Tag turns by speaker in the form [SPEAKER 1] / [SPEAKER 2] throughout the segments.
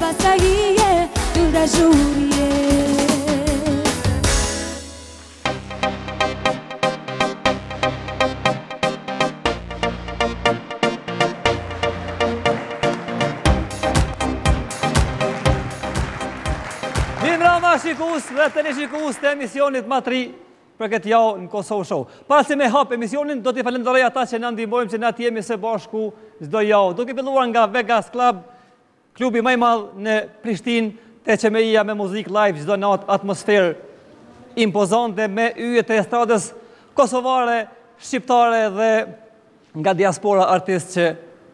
[SPEAKER 1] Pasahije, të
[SPEAKER 2] dashur shikus dhe teleshikus të emisionit Ma Tre për këtë jav në Kosova Show. Para se me hap emisionin, do t'i falënderoj ata që na ndihmojnë që na t'jemi së bashku çdo jav. Duke filluar nga Vegas Club, Klubi ma i madh në Prishtinë, te Qemeria me muzikë live çdo natë, atmosferë impozante me yjet e estradës kosovare, shqiptare dhe nga diaspora artistë që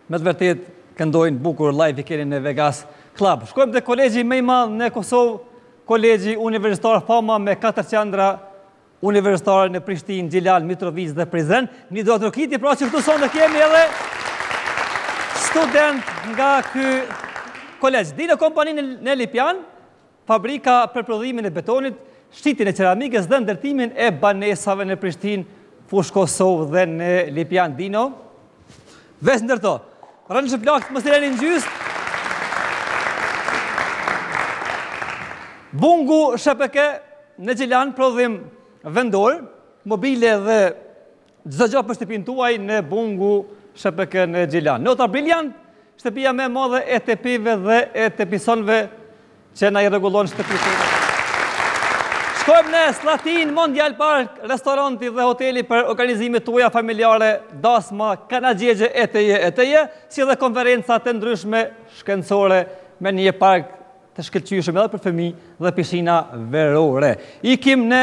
[SPEAKER 2] me të vërtetë këndojnë bukur live i keni në Vegas Club. Shkojmë te kolegji ma i madh në Kosovë, Kolegji Universitar Fama me katër qendra Universitare në Prishtinë, Gjilan, Mitrovicë dhe Prizren. Mi duartrokitni, pra që këtu sonte kemi edhe studentë nga ky kolegj. Dino Kompani në Lipjan, fabrika për prodhimin e betonit, shitjen e qeramikës dhe ndërtimin e banesave në Prishtinë, Fushë Kosovë dhe në Lipjan. Dino, Veç ndërto. Rreni flakë mos i leni në gjysë. Bungu SHPK në Gjilan prodhim vendor, mobile dhe çdo gjo për shtëpinë tuaj në Bungu SHPK në Gjilan. Nota Briljant, shtëpia ma e madhe e tepihëve dhe e tepisonëve Që na i rregullon shtëpitë. Shkojmë në Slatinë, Mondial Park, restoranti dhe hoteli për organizime tuaja familjare, dasma, kanagjegje etj etj, si dhe konferenca të ndryshme shkencore me një park të shkëlqyshëm edhe për fëmijë dhe pishina verore. Ikim në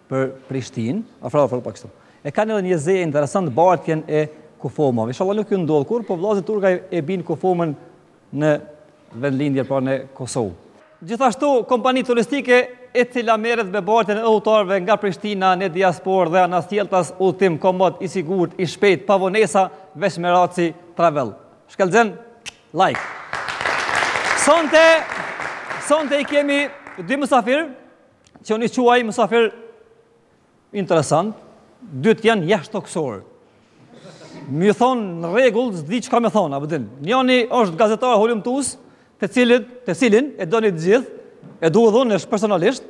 [SPEAKER 2] për Prishtinë, afro afro pra kështu. E kanë edhe një zë interesant bartjen e kufomave. Inshallah nuk ju ndodh kurr, po vëllazët Turkaj e bin kufomën në vendlindje pra në Kosovë. Gjithashtu, kompani turistike e cila merret me bartjen e udhëtarëve nga Prishtina në diasporë dhe anasjelltas udhëtim komod i sigurt, i shpejt, pa vonesa, veç me Raci Travel. Shkëlzen like. Sonte, sonte i kemi dy mysafirë, që unë i quaj mysafirë interesantë, dytë janë jashtëtokësorë. Me thonë në rregull, s'di çka me thonë, Abedin. Njani është gazetar hulumtus, të cilin, të cilin e doni të gjithë, e du edhe unë është personalisht,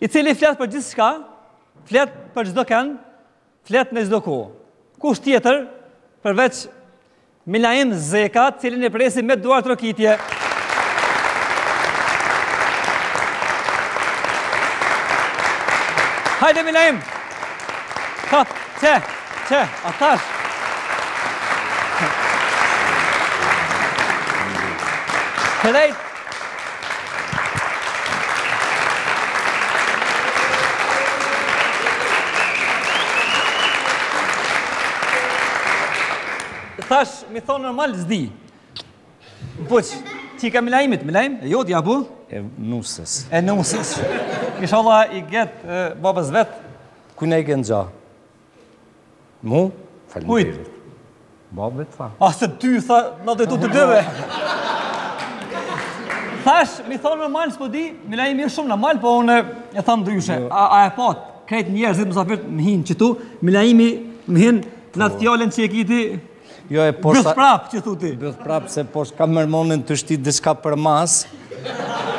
[SPEAKER 2] i cili flet për gjithçka, flet për çdo kënd, flet në çdo kohë. Kush tjetër përveç Milaim Zeka, cilin e presim me duartrokitje. Hajde Milaim. Ka, çe, çe, atash. Krejt, Thash, më thonë normal, s'di. Puq, ti ka milaimit, milaim? E jo, t'ja bu?
[SPEAKER 3] E nusës.
[SPEAKER 2] E nusës. Ishalla i gjet babës vet.
[SPEAKER 3] Ku ne i gjen gja? Mu?
[SPEAKER 2] Kujt?
[SPEAKER 3] Babës vet, tha.
[SPEAKER 2] A se ty, tha, në të të të dëve. Thash, më thonë në mal, s'po di, mi lejë mirë shumë në mal, po unë e thamë ndryshe. Jo. A, e patë, krejt njerëzit, mysafirët, më hinë qëtu, Milaimi, më hinë, në atë që e qiti,
[SPEAKER 3] Jo e
[SPEAKER 2] poshtë...
[SPEAKER 3] Byth
[SPEAKER 2] prapë, që thu ti.
[SPEAKER 3] Byth prapë, se poshtë ka mërmonin të shti diçka përmas.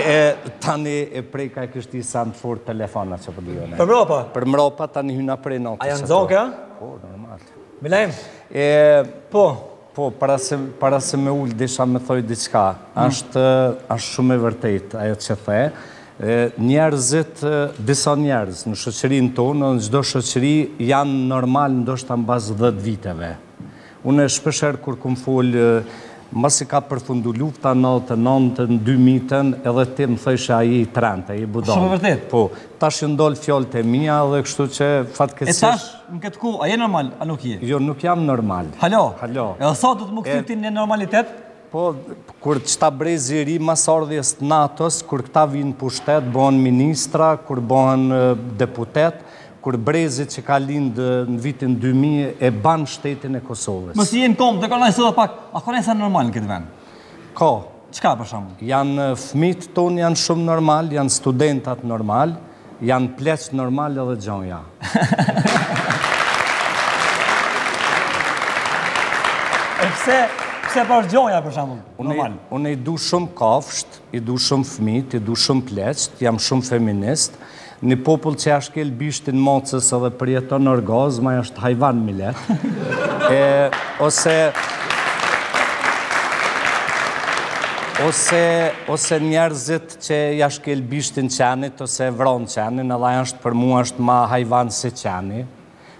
[SPEAKER 3] E tani e preka kështu sa në furë telefona që
[SPEAKER 2] përgjojnë.
[SPEAKER 3] Përmrapa? Përmrapa tani hyna prej notës.
[SPEAKER 2] A janë
[SPEAKER 3] zonke,
[SPEAKER 2] a?
[SPEAKER 3] Po, normal.
[SPEAKER 2] Milaim?
[SPEAKER 3] E...
[SPEAKER 2] Po?
[SPEAKER 3] Po, para se, para se me ul, deshta me thanë diçka. Asht, asht shumë e vërtetë, ajo që the. E njerëzit, disa njerëz në shoqërinë tonë, në çdo shoqëri janë normal ndoshta mbas dhjetë viteve. Unë shpeshherë kur kum fol mbasi ka përfundu lufta në nëntëdhetë e nëntën, dymijtën edhe ti më thojshe a je i trent, a je budall.
[SPEAKER 2] Shumë e vërtetë.
[SPEAKER 3] Po, tash janë dalë fjalët e mia edhe kështu që
[SPEAKER 2] fatkeqësisht.
[SPEAKER 3] E
[SPEAKER 2] tash në këtë kohë a je normal a nuk je?
[SPEAKER 3] Jo nuk jam normal.
[SPEAKER 2] Hala.
[SPEAKER 3] Hala.
[SPEAKER 2] Edhe sa do të me u kthy ti në normalitet?
[SPEAKER 3] Po, kur qëta brezi i ri mas ardhjes të NATO-s, kur këta vijnë në pushtet, bëhen ministra, kur bëhen deputet, kur brezi që ka lindë në vitin 2000 e banë shtetin e Kosovës.
[SPEAKER 2] Mbasi jena këtu, a ka naj send pak, a ka naj send normal në këtë vend?
[SPEAKER 3] Ka.
[SPEAKER 2] Çka për shembull?
[SPEAKER 3] Janë fmijtë tonë, janë shumë normal, janë studentat normal. Janë pleqt normal edhe gjonja.
[SPEAKER 2] E pse, pse po është gjonja për
[SPEAKER 3] shembull?
[SPEAKER 2] Normal.
[SPEAKER 3] Unë i du shumë kafsht, i du shumë fmijtë, i du shumë pleqt, jam shumë feminist. Një popull që ja shkel bishtin macës edhe përjeton orgazëm, ai është hajvan milet. E ose ose ose njerëzit Që ja shkel bishtin qenit ose e vron qenin, edhe ai asht për mu asht ma hajvan se qeni.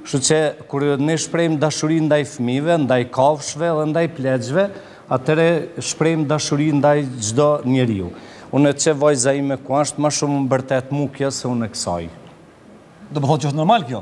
[SPEAKER 3] Kështu që kur ne shprehim dashuri ndaj fëmijëve, ndaj kafshëve dhe ndaj pleqve, atëhere shprehim dashuri ndaj çdo njeriu. Unë qe vajza ime ku është, ma shumë më bërtet mu kjo se unë kësaj.
[SPEAKER 2] Do më thotë që është normal kjo?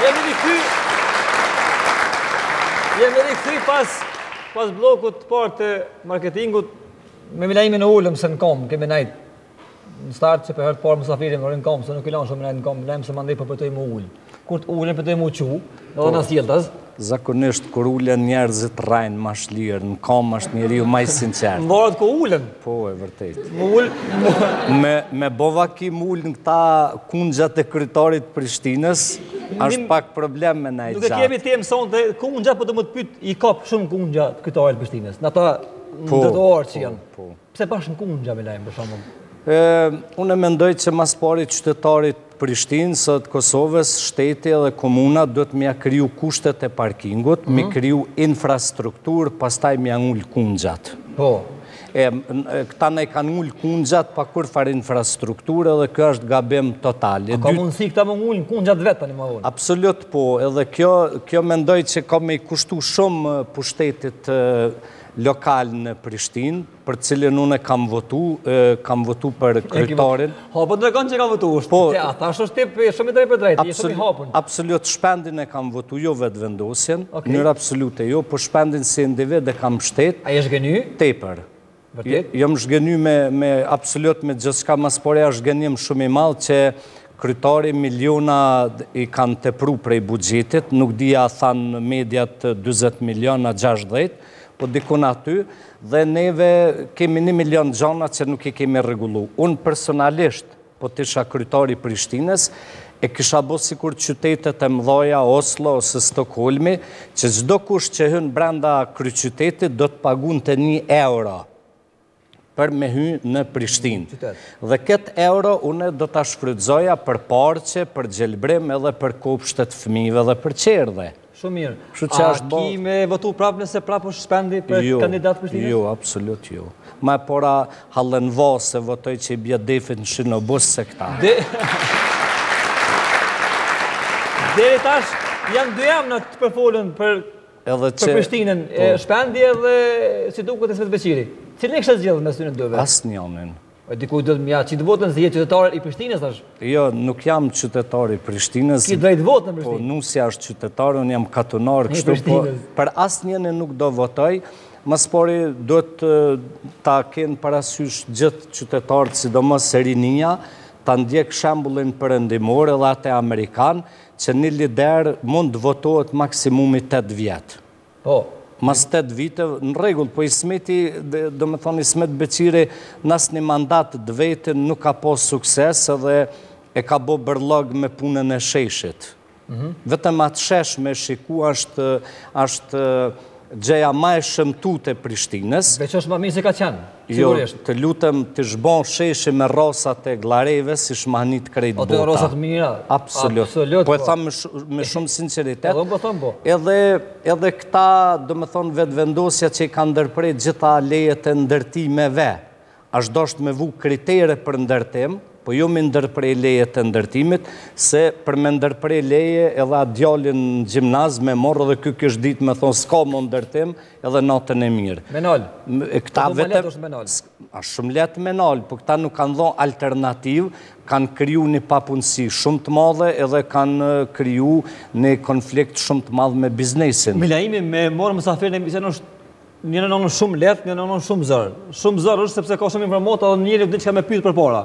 [SPEAKER 2] Jemi rikthy. Jemi rikthy pas pas bllokut të parë të marketingut me Milaimin e ulëm se në kom, kemi nejt në start që për herë të parë mysafirin me rri në kom, se nuk i lanë shumë në në kom, lajmë se mandej po përtojn me u ulë. Kur të ulen, përtojn me u çu, Po, në thjeltaz.
[SPEAKER 3] Zakonisht, kur ulen njerëzit rrejnë ma shlirë, në kamë është njeriu ma i
[SPEAKER 2] sinqertë. Mvaret ku ulen?
[SPEAKER 3] Po, e vërtetë.
[SPEAKER 2] Me u ul
[SPEAKER 3] në? Me bo vaki me u ul në këta kungjat e krytarit Prishtinës, është pak problem me nejt gjatë.
[SPEAKER 2] Nuk e kemi temë sonte kungjat, po du me të pytë, i kapë shumë kungjat krytarit Prishtinës, në
[SPEAKER 3] ta
[SPEAKER 2] ndërdoarë që janë.
[SPEAKER 3] Po,
[SPEAKER 2] po,
[SPEAKER 3] po.
[SPEAKER 2] Pse bash në kungja, Milaim, për
[SPEAKER 3] shembull? Unë e mendoj që ma s'pari qytetarit të Prishtinës ose të Kosovës, shteti dhe komuna duhet me ia kriju kushtet e parkingut, mi mhm. kriju infrastrukturë, pastaj me ia ngulë kungjat.
[SPEAKER 2] Po.
[SPEAKER 3] Këta na i kanë ngulë kungjat pa kurrfarë infrastrukture edhe kjo është gabim total. A
[SPEAKER 2] ka mundësi këta me ngulë kungjat vetë të një më ullë?
[SPEAKER 3] Absolut po, edhe kjo mendoj që ka me i kushtu shumë pushtetit lokal në Prishtinë, për të cilën unë kam votu, kam votu për kryetarin.
[SPEAKER 2] Hapun tregon që ka votu, është
[SPEAKER 3] po,
[SPEAKER 2] të atë, ashtë është tip, shumë i drejtpërdrejtë, i shumë i hapun.
[SPEAKER 3] Absolut, Shpendin e kam votu, jo
[SPEAKER 2] Vetëvendosjen,
[SPEAKER 3] n'mënyrë absolute, jo, po Shpendin si individ e kam mshtetë.
[SPEAKER 2] A je zhgënjy?
[SPEAKER 3] Tepër.
[SPEAKER 2] Vërtet?
[SPEAKER 3] Jom zhgënjy me, me absolut me gjithçka ma s'pari, është zhgënjim shumë i madh që Krytari miliona i kanë tepru prej buxhetit, nuk di a thanë mediat dyzet milion a gjashtëdhjetë, po dikun aty, dhe neve kemi një milion gjana që nuk i kemi rregullu. Unë personalisht, po të isha krytar i Prishtinës, e kisha bo sikur qytetet e mëdhaja Oslo ose Stokholmi, që çdokush që hyn brenda kryqytetit do të pagunte një euro. për me hy në Prishtinë. Dhe këtë euro une do ta shfrytëzoja për parqe, për gjelbrim edhe për kopshte të fëmijve dhe për çerdhe.
[SPEAKER 2] Shumë mirë.
[SPEAKER 3] Shumë që është bo...
[SPEAKER 2] A ki me votu prapë nëse prapë është Shpendi për
[SPEAKER 3] jo,
[SPEAKER 2] kandidat i Prishtinës?
[SPEAKER 3] Jo, absolut jo. Ma para hallën Vasë e votoj që i bje defit në shinobus se këta.
[SPEAKER 2] De... Deri tash, janë dy emna të përfolun për
[SPEAKER 3] Edhe që...
[SPEAKER 2] Për Prishtinën, po. Shpendi edhe si duket Ismet Beqiri. Cilin e kishe zgjedhë mes tyne
[SPEAKER 3] dyve? Asnjonin.
[SPEAKER 2] E dikujt duhet me ia qitë votën se je qytetar i Prishtinës është?
[SPEAKER 3] Jo, nuk jam qytetar i Prishtinës.
[SPEAKER 2] Ki drejtë vote në
[SPEAKER 3] po,
[SPEAKER 2] Prishtinë?
[SPEAKER 3] Po, nusja është qytetare, unë jam katunar, kështu po, për asnjonin nuk do votoj. Ma s'pari, duhet ta kenë parasysh gjithë qytetarët, sidomos rinia, ta ndjekë shembullin perëndimor edhe atë amerikan, Që një lider mund të votohet maksimumi tetë vjet.
[SPEAKER 2] Po.
[SPEAKER 3] Mas tetë viteve, në rregull, po Ismeti, domethënë Ismet Beqiri, në asnjë mandat të vetin nuk ka pas sukses edhe e ka bo bërllog me punën e sheshit. Vetëm atë shesh me e shiku është gjëja ma e shëmtut e Prishtinës.
[SPEAKER 2] Veç është ma mirë se ka qenë.
[SPEAKER 3] Jo, të lutem ti shko shihe me rrasat e Gllarevës i shmahnit krejt bota.
[SPEAKER 2] A t' rrasat mira?
[SPEAKER 3] Absolut. Po e tham me shumë sinceritet.
[SPEAKER 2] Edhe po tham po.
[SPEAKER 3] Edhe këta, domethonë, Vetëvendosja që i ka ndërprej gjitha lejet e ndërtimeve, asht dosht me vu kritere për ndërtim, po jo m'i ndërprej lejet e ndërtimit, se për me ndërprej leje edhe djalin n'gjimnaz me marr edhe ky kish ditë me thonë, s'ka më ndërtim, Edhe natën e mirë. Me nal. Këta
[SPEAKER 2] po,
[SPEAKER 3] vetëm...
[SPEAKER 2] është me
[SPEAKER 3] nal. A shumë lehtë me nal, po këta nuk kanë dhonë alternativë, kanë kriju një papunësi shumë të madhe edhe kanë kriju një konflikt shumë të madh me biznesin.
[SPEAKER 2] Milaimi me marrë mysafir në emision është n'njënën anë shumë lehtë, n'njënën anë shumë zor. Shumë zor është sepse ka shumë informata edhe njeri s'di çka me pyt përpara.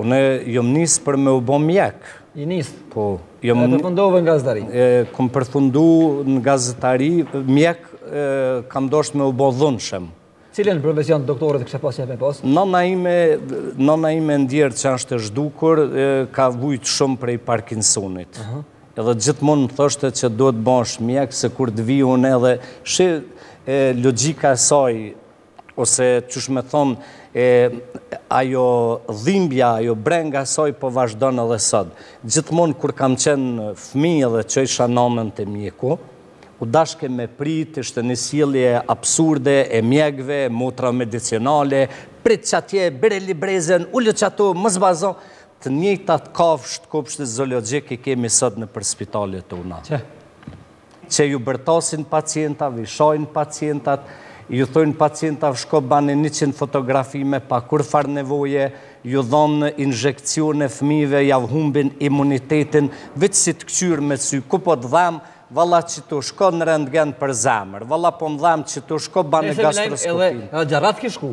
[SPEAKER 3] Unë jom nisë për me u bo mjek.
[SPEAKER 2] Je nisë?
[SPEAKER 3] Po.
[SPEAKER 2] E përfundove në gazetari?
[SPEAKER 3] E kom përfundu në gazetari, mjek kam dosht me u bo dhunshëm.
[SPEAKER 2] Cilën profesion doktorit kishe pas qejf me pas?
[SPEAKER 3] Nona ime, nona ime e ndjerë që asht e zhdukur, ka vujt shumë prej Parkinsonit. Edhe gjithmonë më thoshte që do t'bahesh mjek, se kur të vijë unë edhe, shi logika e saj, ose qysh me thonë, ajo dhimbja, ajo brenga saj po vazhdon edhe sot. Gjithmonë kur kam qenë fmi edhe çojsha nanën te mjeku, u dashke me prit, ishte një sjellje absurde e mjekve, motra medicinale, prit qatje, bjere librezën, ulu qatu, mos bza zo, të njëjtat kafshë të kopshtit zoologjik i kemi sot nëpër spitalet tona.
[SPEAKER 2] që
[SPEAKER 3] ju bërtasin pacientave, i shajnë pacientat, ju thojnë pacientave shko bani 100 fotografime pa kurrfarë nevoje, ju dhonë injekcione fëmive, jav humbin imunitetin, veç si të këqyr me sy, ku po të dhem, valla qitu, shko në rentgen për zemër, valla po më dhem qitu, shko bani gastroskopin. Nëse më lejon
[SPEAKER 2] edhe
[SPEAKER 3] gjana ki shkru,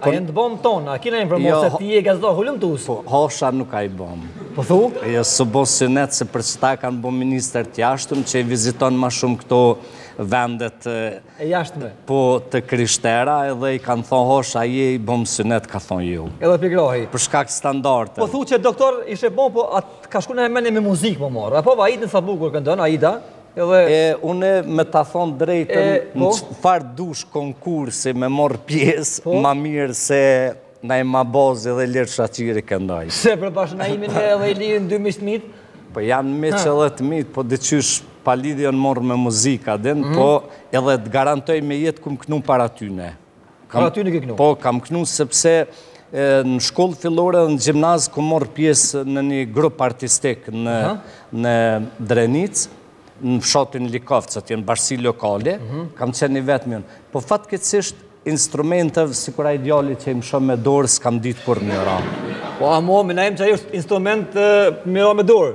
[SPEAKER 2] A jenë të bomë tonë, a ki informata a
[SPEAKER 3] jo,
[SPEAKER 2] se ti e gazdo hullëm të usë?
[SPEAKER 3] Po, Hoxha nuk a i bom.
[SPEAKER 2] Po thu?
[SPEAKER 3] Jo, s'u bo synet se për qeta kanë bo minister të jashtëm që i viziton ma shumë këto vendet... E
[SPEAKER 2] jashtme?
[SPEAKER 3] Po, të krishtera edhe i kanë thonë Hoxha, a je i bom synet, ka thonë jo.
[SPEAKER 2] Edhe pi kryn?
[SPEAKER 3] Për shkak standardeve.
[SPEAKER 2] Po thu që doktor ishe bo, po a të ka shku në menë me muzikë m'u marrë. Apo, a e din sa bukur këndon, a i da?
[SPEAKER 3] E une me ta thonë të
[SPEAKER 2] drejtën
[SPEAKER 3] në çfarë dush konkursi me marrë pjesë,
[SPEAKER 2] po.
[SPEAKER 3] ma mirë se Naim Abazi edhe Ilir Shaqiri këndoj.
[SPEAKER 2] Se për bashkë Naimin edhe Ilirin dy miqtë e mi?
[SPEAKER 3] Po janë miq edhe të mitë, po dhe qysh palidhje jam marrë me muzika, din,
[SPEAKER 2] mhm.
[SPEAKER 3] po edhe të garantoj me jetë kem kënu para tyne.
[SPEAKER 2] Para tyne ke knu.
[SPEAKER 3] Po, kam kënu sepse në shkollë fillore dhe në gjimnaz kum marrë pjesë në një grup artistik në, në Drenicë, në fshatin Likovc, asht kenë bashkësi lokale,
[SPEAKER 2] mhm.
[SPEAKER 3] kam qenë i vetmi. Po fatkeqësisht instrumenteve, sikur ai djali që i mshon me dorë, s'kam ditë kurrë me i ra.
[SPEAKER 2] Po, ama, mendon që ajo është instrument me ra me dorë?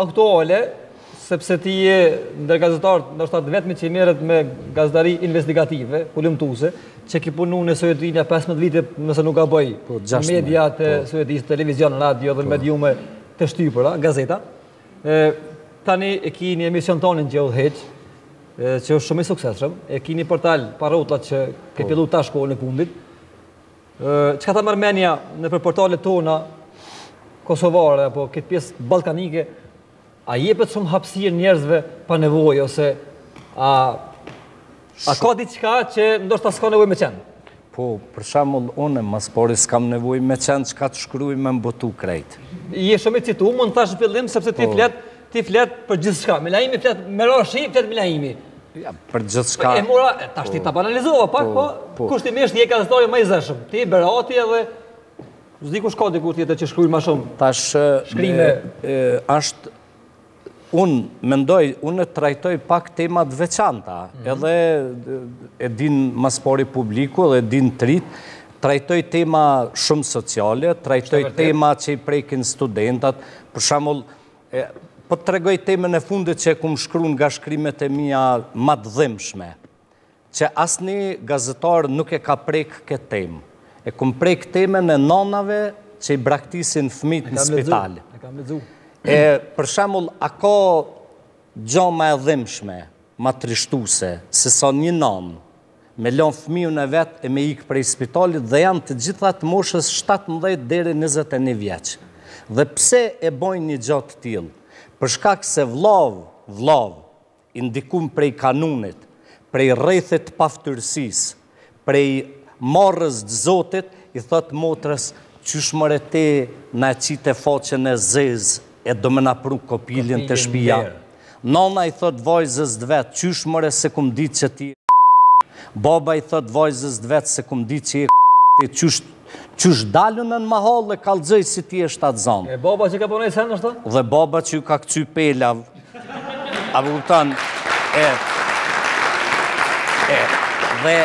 [SPEAKER 2] aktuale, sepse ti je ndër gazetarët, ndoshta të vetmit që merret me gazetari investigative, hulumtuese, që ke punu në Suedi nja 15 vite, nëse nuk gaboj,
[SPEAKER 3] po,
[SPEAKER 2] media të po. Suedisë, televizion, radio dhe po. mediume të shtypura, gazeta. E, tani e ki një emision tondin që udhëheq, që është shumë i suksesshëm, e ki një portal Parrotlla që ke po. fillu tash kohën e fundit, Çka ta merr mendja nëpër portalet tona kosovare apo n'këtë pjesë ballkanike, a u jepet shumë hapësirë njerëzve pa nevojë ose a a ka diçka që ndoshta s'ka nevojë me qenë?
[SPEAKER 3] Po, për shembull, unë ma së pari s'ka nevojë me qenë çka të shkruaj m'u botu krejt.
[SPEAKER 2] Je shumë i citum, unë thashë n'fillim sepse ti po. flet Ti flet për gjithçka, Milaimi flet, Meron Shi flet Milaimi.
[SPEAKER 3] Ja, për gjithçka...
[SPEAKER 2] E mora, tashti po. ta banalizova pak, po,
[SPEAKER 3] po, po.
[SPEAKER 2] kushtimisht je gazetari më i zëshëm. Ti, Berati edhe... S'di kush ka dikush tjetër që shkrun ma shumë.
[SPEAKER 3] Tash...
[SPEAKER 2] Shkrime...
[SPEAKER 3] Ashtë... Unë mendoj, unë e trajtoj pak tema t'veçanta, mhm. edhe e din ma s'pari publiku dhe e din trit, trajtoj tema shumë sociale, trajtoj tema që i prekin studentat, për shembull, Po të tregoj temën e fundit që e kum shkru nga shkrimet e mia ma të dhimshme, që asni gazetar nuk e ka prekë këtë temë. E kum prekë temën e nanave që i braktisin fëmijët në spital.
[SPEAKER 2] E kam lexu, e kam lexu.
[SPEAKER 3] E për shembull, a ka gja ma e dhimshme, ma trishtuse, sesa një nanë, me lënë fëmijën e vet e me ikë prej spitalit dhe janë të gjitha të moshës shtatëmbëdhjetë deri njëzet e një vjeç. Dhe pse e bojnë një gjë të tillë? Për shkak se vëllau, vëllau, i ndikum prej kanunit, prej rrethit të paftyrësisë, prej marres të Zotit, i thotë motrës, Qysh more ti na e qite faqen e zezë? E do me na pru
[SPEAKER 2] kopiljen
[SPEAKER 3] te
[SPEAKER 2] shpija.
[SPEAKER 3] Nana i thot vajzës të vet qysh more s'e kum dit që ti je Baba i thot vajzës të vet s'e kum dit që je ti qysh qysh dal un në mahall e kallxoj si ti je shtatzan.
[SPEAKER 2] E baba që kapën ndonjë sen ndoshta?
[SPEAKER 3] Dhe baba që ju ka kcy pelav A po kupton? E E Dhe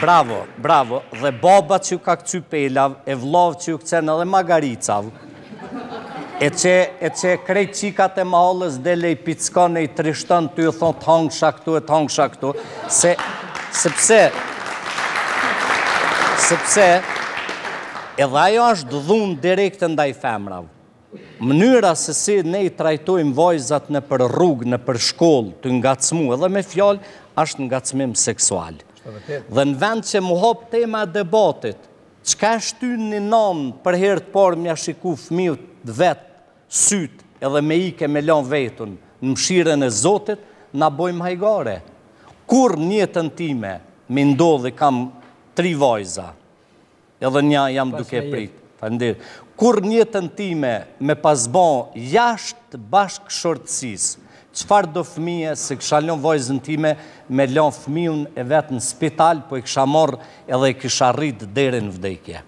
[SPEAKER 3] Bravo, bravo, dhe baba që ju ka kcy pelav e vllav që ju kcen edhe magaricav. E qe, e qe krejt qikat e mahalles del e i pickon e i trishton ty e thon të hangsha këtu e të hangsha këtu, se, sepse, sepse, edhe ajo është dhun direkte ndaj femrav. Mënyra se si ne i trajtojmë vajzat nëpër rrug, nëpër shkoll, ty ngacmu edhe me fjal, është ngacmim seksual. Dhe në vend që m'u hap tema e debatit, Çka e shtyn ni nanë për herë të parë mja shiku fmiut vet syt edhe me ik e me lan vetun në mshirën e zotit na bojmë hajgare kurr n'jetën time me m'ndodh kam tri vajza edhe nja jam duke prit faleminderit kurr n'jetën time me pas ba jasht bashkëshortësis Çfarëdo fëmije s'e kisha lënë vajzën time me lan fëmijën e vet në spital po e kisha marrë edhe e kisha rrit deri në vdekje.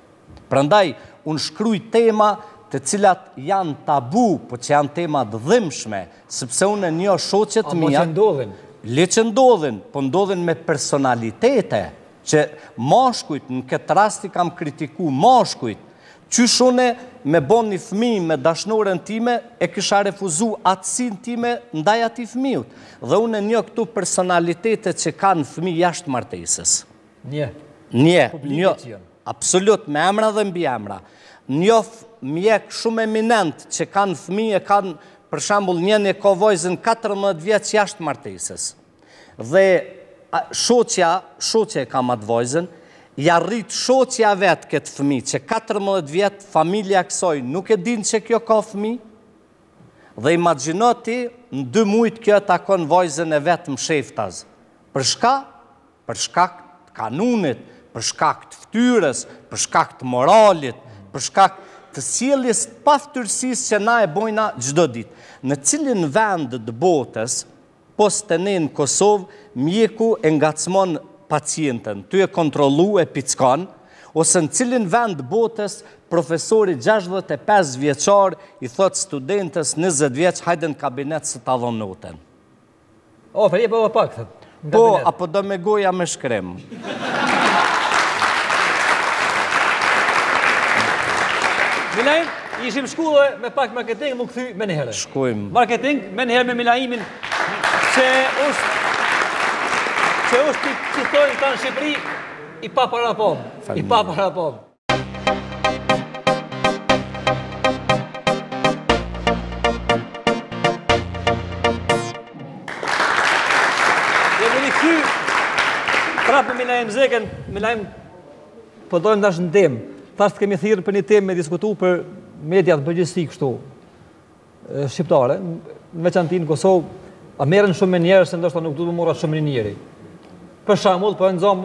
[SPEAKER 3] Prandaj unë shkruaj tema të cilat janë tabu po që janë tema të dhimbshme sepse unë njoh shoqe
[SPEAKER 2] të mia.
[SPEAKER 3] Po
[SPEAKER 2] që ndodhin.
[SPEAKER 3] Le që ndodhin, po ndodhin me personalitete që mashkujt në këtë rast i kam kritiku mashkujt Qysh une me bo një fëmijë me dashnoren time e kisha refuzu atësinë time ndaj atij fmijut. Dhe unë e njoh këtu personalitete që kanë fëmijë jashtë martesës.
[SPEAKER 2] Njeh.
[SPEAKER 3] Njeh.
[SPEAKER 2] Publike që janë.
[SPEAKER 3] Absolut, me emra dhe mbiemra. Njoh mjekë shumë eminentë që kanë fëmijë e kanë, për shembull, njëni ka vajzën katërmbëdhjetë vjeç jashtë martesës. Dhe shoqja, shoqja e kam at vajzën, ja rrit shoqja e vet këtë fëmijë që katërmbëdhjetë vjet, familja e kësaj nuk e din që kjo ka fëmijë. Dhe imagjino ti, në dy mujt kjo e takon vajzën e vet msheftas. Për çka? Për shkak të kanunit, për shkak të fytyrës, për shkak të moralit, për shkak të sjelljes të paftyrësisë që na e bëjna çdo ditë. Në cilin vend të botës Pos te ne në Kosovë mjeku e ngacmon pacienten, ty e kontrollu e pickon, ose në cilin vend t'botës profesori gjashtëdhjetë e pesë vjeçar i thotë studentes njëzet vjeç hajde në kabinet se ta dhon notën.
[SPEAKER 2] O, po jep edhe pak thot.
[SPEAKER 3] Po,
[SPEAKER 2] a
[SPEAKER 3] po do me goj a me shkrim.
[SPEAKER 2] Milaim, ishim shku me pak marketing, me u kthy menjëherë.
[SPEAKER 3] Shkojmë.
[SPEAKER 2] Marketing, menjëherë me Milaimin, që është, që është të citojnë të në Shqipëri, i pa para po, i pa para po. Prapë Milaim Zekën, Milaim po dojmë tash në temë. Tash të kemi thirrë për një temë me diskutu për mediat në përgjithësi kështu shqiptare, në veçanti në Kosovë, a merren shumë me njerëz se ndoshta nuk duhet me u marrë aq shumë me një njeri. Për
[SPEAKER 3] shembull,
[SPEAKER 4] po
[SPEAKER 2] e nxom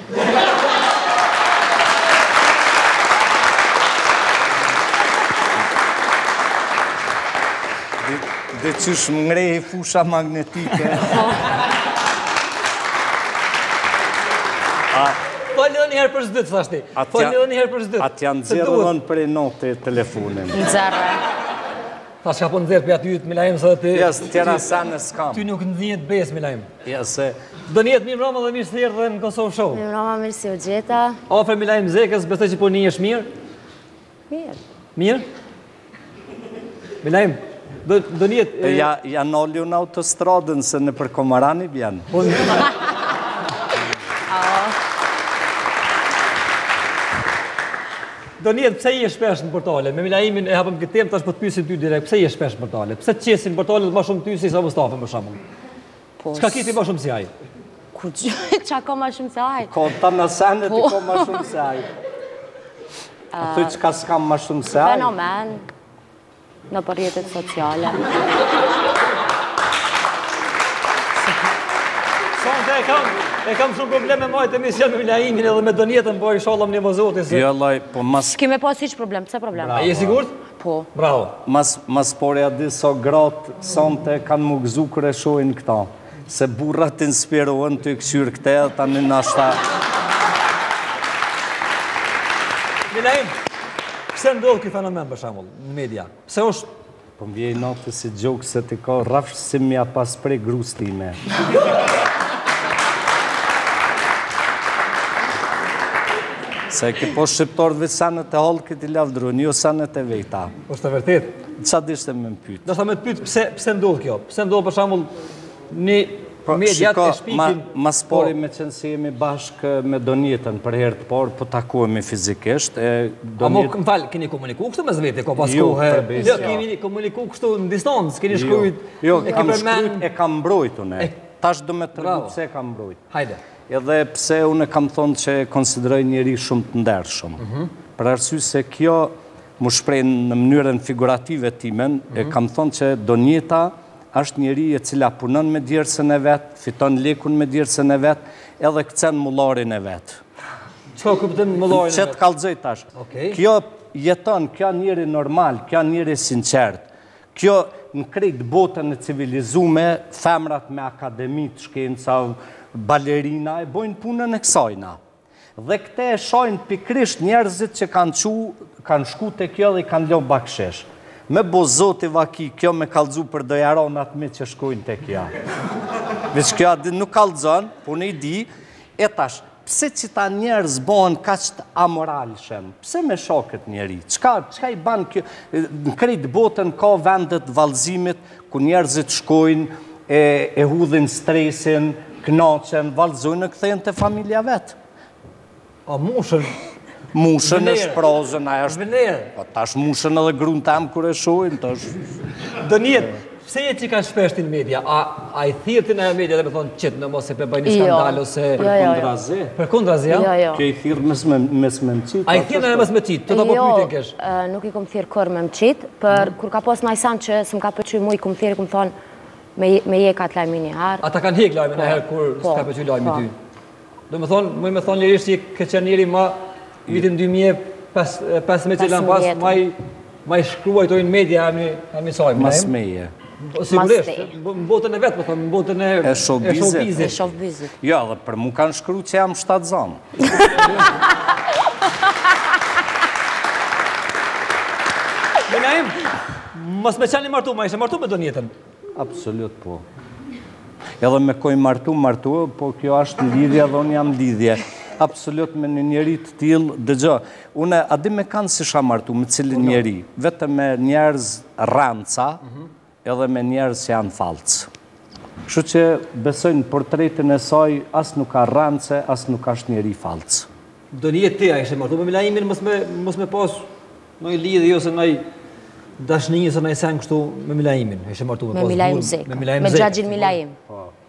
[SPEAKER 2] Dhe
[SPEAKER 3] qysh më ngrehi fusha magnetike.
[SPEAKER 2] Po leo një herë për së dytë,
[SPEAKER 3] thashë
[SPEAKER 2] ti.
[SPEAKER 3] Po
[SPEAKER 2] leo një herë për së dytë.
[SPEAKER 3] Atë janë zirë dhe në prej note telefonin.
[SPEAKER 4] Nxirre.
[SPEAKER 2] Tha çka po nxirr për aty jëtë, Milaim, së dhe ty...
[SPEAKER 3] Jas, tjera sa në s'kam.
[SPEAKER 2] Ty nuk në dhjetë besë, Milaim.
[SPEAKER 3] Ja se,
[SPEAKER 2] Donjetë, mirë mrama dhe mirë se erdhe në Kosovë Show.
[SPEAKER 4] Mirë mrama, mirë se ju gjeta.
[SPEAKER 2] Afër Milaim Zekës, besoj që po nihesh mirë?
[SPEAKER 4] Mirë.
[SPEAKER 2] Mirë? Milaim, Donjetë...
[SPEAKER 3] Ja, ja nolli unë autostradën se nëpër Komoran i bien.
[SPEAKER 2] Po një... Donjetë, pse je shpesh në portale? Me Milaimin e hapëm këtë temë, tash po të pysim ty direkt, pse je shpesh në portale? Pse të qesin portalet ma shumë ty se sa Mustafa më shumë?
[SPEAKER 4] Po.
[SPEAKER 2] Çka ki ti më shumë se ai?
[SPEAKER 4] Ku çka ka më shumë se
[SPEAKER 3] ai? Ka tana sendet i ka më shumë se ai. A thu çka s'kam më shumë se ai?
[SPEAKER 4] Fenomen. Në rrjetet sociale.
[SPEAKER 2] e kam, e kam shumë problem me majtë emision me Milaimin edhe me Donjetën, po ishalla më nimon Zoti.
[SPEAKER 3] Jo, vallah, po mas...
[SPEAKER 4] S'ki me pas hiç problem, pse problem?
[SPEAKER 2] A je sigurt?
[SPEAKER 4] Po.
[SPEAKER 2] Bravo.
[SPEAKER 3] Mas mas po a e di sa gratë sante kanë m'u gzu kur e shohin këta. Se burrat inspirohen ty kqyr këte tani nashta.
[SPEAKER 2] Milaim, pse ndodh ky fenomen për shembull në media? Pse është
[SPEAKER 3] Po më vjen natë si gjokë se ti ka rrafsh Si me ja pas prej grues time. Se e ke pa shqiptarët veç senet e hallkut i lavdrojnë, jo senet e veta.
[SPEAKER 2] Është e vërtetë.
[SPEAKER 3] Çka deshte me më
[SPEAKER 2] pyt? Deshta me të pyt pse, pse ndodh kjo? Pse ndodh për shambull një mediat e shpikin?
[SPEAKER 3] Ma s'pari meqenëse jemi bashkë, Kë me Donjetën për herë të parë po takuemi fizikisht.
[SPEAKER 2] A
[SPEAKER 3] mu,
[SPEAKER 2] më falë, keni komuniku kështu me veti, ka pas kohë? Jo, keni komuniku kështu në distancë, keni shkrujt...
[SPEAKER 3] Jo,
[SPEAKER 2] jo s'kam
[SPEAKER 3] shkrujt e kam mbrojt
[SPEAKER 2] une.
[SPEAKER 3] Tash do me të
[SPEAKER 2] tregu
[SPEAKER 3] pse e kam mbrojt.
[SPEAKER 2] Hajde.
[SPEAKER 3] Edhe pse une kam thonë që e konsideroj njeri shumë të ndershëm. Mhm. Për arsye se kjo m'u shpreh në mënyrën figurative timen, mhm. kam thonë që Donjeta... Është njeri e cila punon me djersën e vet, fiton lekun me djersën e vet, edhe kcen mullarin e vet.
[SPEAKER 2] Çka kupton mullarin e
[SPEAKER 3] vet? Qe t'kallxoj tash.
[SPEAKER 2] Okej.
[SPEAKER 3] Kjo jeton, kjo a njeri normal, kjo a njeri i sinqertë. Kjo, në krejt botën e civilizume, femrat me akademi të shkencave, balerina, e bojnë punën e ksajna. Dhe këtë e shajnë pikërisht njerëzit që kanë çu, kanë shku te kjo dhe i kanë lënë bakshish. Me bo zoti vaki, kjo me kallxu për do jarana t'mi që shkojnë te kjo. Veç kjo e di nuk kallxon, po une i di, e tash, pse qita njerëz bohen kaq të moralshëm? Pse me sha kët njeri? Çka, çka i ban kjo? Në krejt botën ka vende t'vallëzimit, Ku njerëzit shkojnë e e hudhin stresin, kënaqen, vallëzojnë e kthehen te familja e
[SPEAKER 2] vet. Po
[SPEAKER 3] mushen. Mushen
[SPEAKER 2] e
[SPEAKER 3] shprazen, ajo është.
[SPEAKER 2] Vëner.
[SPEAKER 3] Po tash mushen edhe grun tan kur e shohin tash.
[SPEAKER 2] Donjetë, pse je ti kaq shpesh në media? A a i thirr ti naj media dhe me thonë qit në mos e po bën ni
[SPEAKER 4] jo.
[SPEAKER 2] skandal ose
[SPEAKER 4] jo, jo,
[SPEAKER 2] përkundrazi? Përkundrazi, ja?
[SPEAKER 4] Jo, jo.
[SPEAKER 3] Ke i thirr mos me mos me m'qit.
[SPEAKER 2] A i thirr mos me m'qit, dy po pytje
[SPEAKER 4] qesh. Nuk i kom thirr kurrë me m'qit, Por kur ka pas naj sen që s'më ka pëlqy mu i kom thirr kom thonë me, m'e hjek atë lajm njëherë. A
[SPEAKER 2] ta kanë hek lajmin njëherë kur
[SPEAKER 4] po,
[SPEAKER 2] s'ka pëlqy lajmi
[SPEAKER 4] po.
[SPEAKER 2] ty? Domethonë, muj me thonë lirisht që ke qenë njeri ma n'vitin 2015 që lamë pas, ma i, ma i shkrujtun n'media e mi, e misajmë.
[SPEAKER 3] Mas meje.
[SPEAKER 2] Sigurisht, në botën e vet, me thonë, në botën e...
[SPEAKER 3] E shoubizit.
[SPEAKER 4] E shoubizit.
[SPEAKER 3] Ja, dhe për mu kanë shkru që jam
[SPEAKER 2] shtatzanë. Milaim, mos me qenë i martu, a ishe martu me Donjetën.
[SPEAKER 3] Absolut, po. Edhe me kon i martu, martu, po kjo asht n'lidhje dhe unë jam n'lidhje. Absolut me një njeri të tilë, dëgjo, une, e di me kan s'isha martu, me cilin njeri, vetëm me njerëzë, rrenca, edhe me njerëz që janë fallc. Kështu që besoj në portretin e saj as nuk a rrence, as nuk asht njeri
[SPEAKER 2] fallc. Donjetë ti a ishe martu me Milaimin mos me, mos me pas ndonjë lidhje ose ndonjë dashni ose ndonjë sen kështu me Milaimin, ishe martu me pas
[SPEAKER 4] burrë
[SPEAKER 2] me Milaim
[SPEAKER 4] Zekë.
[SPEAKER 2] Me
[SPEAKER 4] Xhaxhin Milaim. Po.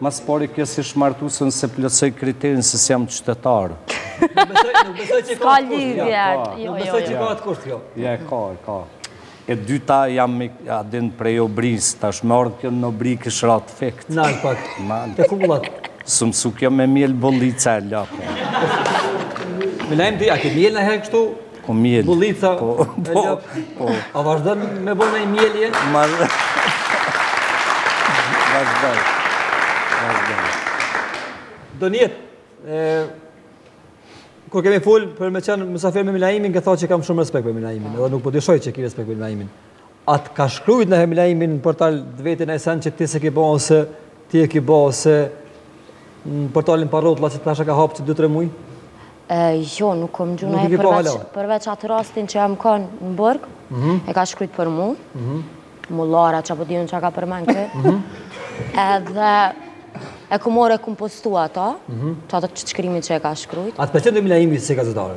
[SPEAKER 4] Ma
[SPEAKER 2] s'pari
[SPEAKER 3] kjo si ish martu s'e plotëson kriterin se s'jam qytetare.
[SPEAKER 2] Nuk besoj që ka atë kusht
[SPEAKER 4] kjo.
[SPEAKER 2] Nuk besoj që ka atë kusht kjo.
[SPEAKER 3] Ja, e ka, e ka. E dyta jam me Adin prej Obrisë, tash me ardhë kjo në Obri kish ra të
[SPEAKER 2] fikët. Nal
[SPEAKER 3] pak,
[SPEAKER 2] të kumullat.
[SPEAKER 3] S'u mësu kjo me mjel bullica e lakë.
[SPEAKER 2] Milaim ti, a ke mjel najherë kështu?
[SPEAKER 3] Po mjeli.
[SPEAKER 2] Bullica,
[SPEAKER 3] po, po, po.
[SPEAKER 2] A vazhdo me bo në i mjeli
[SPEAKER 3] e? Ma dhe.
[SPEAKER 2] Vazhdo. Vazhdo. Donjetë. Kur kemi fol për me qenë mysafir me Milaimin, ke thonë që kam shumë respekt për Milaimin, edhe nuk po dyshoj që ki respekt për Milaimin. A të ka shkrujt najherë Milaimi në portal të vetin najsen që ti s'e ki bo ose ti e ki bo ose në portalin Paparaci që të ka hapë që 2-3 muj?
[SPEAKER 4] Jo, nuk kom
[SPEAKER 2] gjo
[SPEAKER 4] përveç atë rastin që jam konë në burg, mhm. e ka shkrujt për mu, mhm. mullara që apo di unë që ka përmen kë, mhm. edhe e kom morë e kom postu ato, që atë që shkrimi që e ka shkrujt.
[SPEAKER 2] A të pëlqen Milaimi si
[SPEAKER 4] gazetar?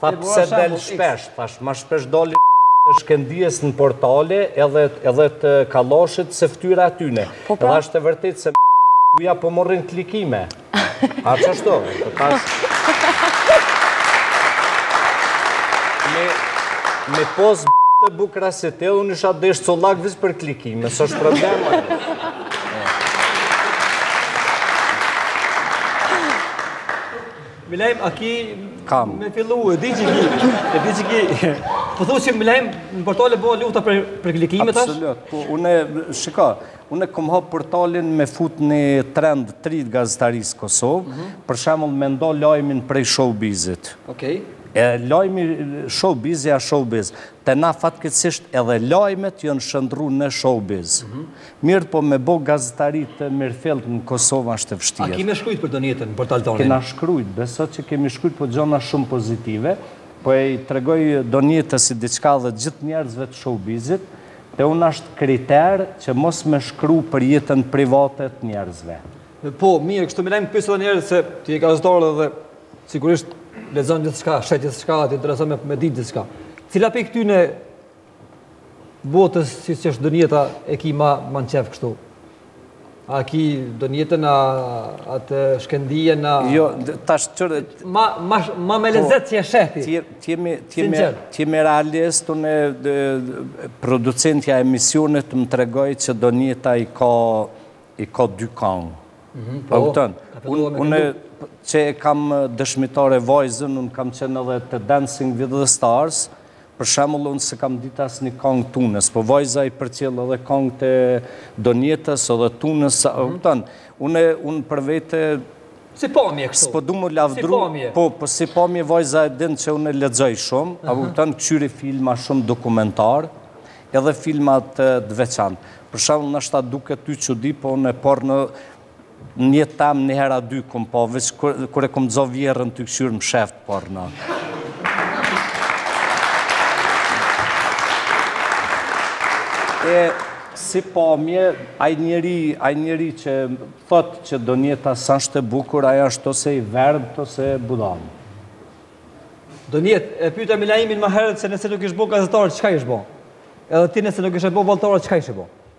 [SPEAKER 3] Tha pse del shpesh, thash ma shpesh dali te Shkëndija në portale edhe, edhe të kalohet se ftyra e atyne.
[SPEAKER 4] Po pra.
[SPEAKER 3] Edhe është e vërtetë se uja po morrin klikime. A ashtu? Me, me poza të bukra se ti, unë isha desh të lak vis për klikime, s'është problem.
[SPEAKER 2] Milaim, a ki me fillu, e di që ki, e di që ki, po thu që Milaim, në portale bo lufta për, për klikime tash?
[SPEAKER 3] Absolut, po unë, shiko, unë kom hap portalin me fut një trend t'ri t'gazetarisë Kosovë, mm -hmm. për shembull me nda lajmin prej showbizit.
[SPEAKER 2] Okej. Okay.
[SPEAKER 3] E lajmi, showbizi a showbiz, te na fatkeqësisht edhe lajmet janë shëndrru në showbiz. Mm -hmm. Mirëpo me bo gazetari të mirëfilltë në Kosovë asht e vështirë.
[SPEAKER 2] A kini shkrujt për Donjetën në portal tondin?
[SPEAKER 3] Kena shkrujt, besoj që kemi shkrujt po gjona shumë pozitive, po i tregoj Donjetës si diçka dhe gjithë njerëzve të showbizit, te une asht kriter që mos me shkru për jetën private të njerëzve.
[SPEAKER 2] Po, mirë, kështu Milaim të pyes edhe një herë se ti je gazetar edhe sigurisht lexon gjithçka, sheh gjithçka, të intereson me ditë gjithçka. Cila pikë ty në botës siç është Donjeta e ki ma në qejf kështu. A ki Donjetën, a atë Shkëndijen, a...
[SPEAKER 3] Jo, tash qysh...
[SPEAKER 2] Ma, ma, ma me po, lezet që e sheh ti.
[SPEAKER 3] T'jemi,
[SPEAKER 2] t'jemi,
[SPEAKER 3] t'jemi realistë, unë producentja e emisionit më tregoi që Donjeta i ka, i ka dy kangë.
[SPEAKER 2] Mhm,
[SPEAKER 3] po,
[SPEAKER 2] po, po,
[SPEAKER 3] unë, që e kam dëshmitare vajzën, unë kam qenë edhe te Dancing with the Stars, Për shembull unë s'e kam ditë asnjë kangë t'Tunës, po vajza i përcjell edhe kangët e Donjetës edhe Tunës,
[SPEAKER 2] a
[SPEAKER 3] kupton? Unë unë për vete
[SPEAKER 2] Si pamje kështu.
[SPEAKER 3] S'po du m'u lavdru.
[SPEAKER 2] Si pamje.
[SPEAKER 3] Po, po si pamje vajza e din që unë lexoj shumë, a kupton, kqyri filma shumë dokumentar, edhe filma të veçantë. Për shembull, nashta t'duket ty çudi, po unë e porno Në jetë tem një herë a dy kom pa, veç kur e kom zanë vjehrrën tu kqyrë mshefë porno. E si pamje, ai njeri, ai njeri që thot që Donjeta s'është e bukur, ai është ose i verbër ose
[SPEAKER 2] budallë. Donjetë, e pyeta Milaimin më herët se nëse nuk ish bo gazetar, çka ish bo? Edhe ti nëse nuk ishe bo valltore, çka ishe bo?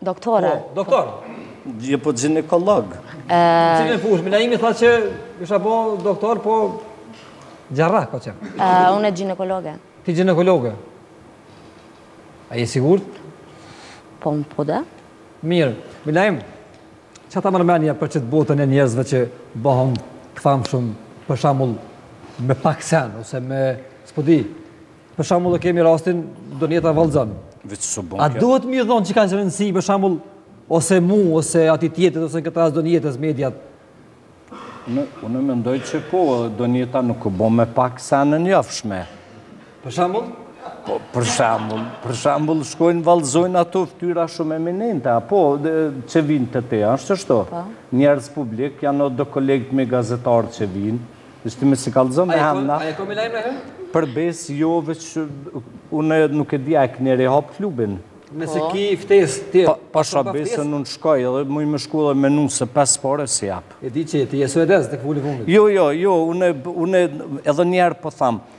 [SPEAKER 4] Doktore.
[SPEAKER 3] Po,
[SPEAKER 4] doktor. E
[SPEAKER 2] po gjinekolog. Cilën fushë, Milaimi tha që isha bo doktor, po gjarra, ka që.
[SPEAKER 4] Unë gjinekologe.
[SPEAKER 2] Ti gjinekologe? A je e sigurt?
[SPEAKER 4] Po, më po dhe.
[SPEAKER 2] Mirë, Milaim, ça ta merr menja për qët botën e njerëzve që bahen kaq t'famshëm për shembull me pak sen, ose me, s'po di, Për shembull e kemi rastin Donjeta vallzon.
[SPEAKER 3] Vetë ç'u bën.
[SPEAKER 2] A duhet me i dhon kaq rëndësi për shembull ose mu ose atij tjetrit ose n'këtë rast Donjetës mediat?
[SPEAKER 3] Unë unë mendoj që po, Donjeta nuk u bo me pak sen e njofshme.
[SPEAKER 2] Për shembull?
[SPEAKER 3] Po, për shembull, për shembull shkojnë vallëzojnë ato fytyra shumë eminente, apo që vinë të te, është ashtu. Po. Njerëz publik janë do kolegë t'mi gazetarë që vinë. S'i kallëzoj me emna.
[SPEAKER 2] A e komi lajmë e
[SPEAKER 3] Për besë, jo, veç, unë nuk e dija e kënd e ri hap klubin.
[SPEAKER 2] Nëse ki ftesë ti...
[SPEAKER 3] Pasha besën unë shkoj, edhe muj me shku edhe me nuse pesë pare s'i jap.
[SPEAKER 2] E di që ti e suedez, dhe këvulli vumit.
[SPEAKER 3] Jo, jo, jo, unë edhe njëherë po tham,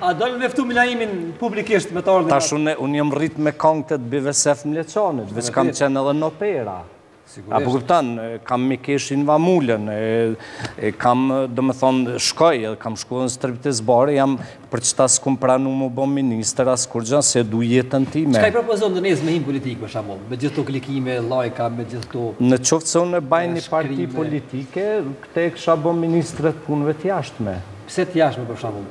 [SPEAKER 4] A
[SPEAKER 2] do me ftu Milaimin publikisht me të ardhë në
[SPEAKER 3] Tash unë un jam rrit me këngët e Bivesef Mleçanit, veç kam qenë edhe në opera. A po kupton, kam mikeshë Inva Mulën, e kam, do më thonë, shkoj, edhe kam shkuar në striptiz bare, jam për qata s'kom pranu m'u bo ministër as kurgjë, se du jetën time.
[SPEAKER 2] Çka i propozon Donjetës me hi n'politikë për shembull, me gjithë këto klikime, lajka, me gjithë këto
[SPEAKER 3] Në qoftë se unë baj një parti politike, këtë e kisha bë
[SPEAKER 2] ministre të
[SPEAKER 3] punëve
[SPEAKER 2] të jashtme. Pse të jashtme për
[SPEAKER 4] shembull?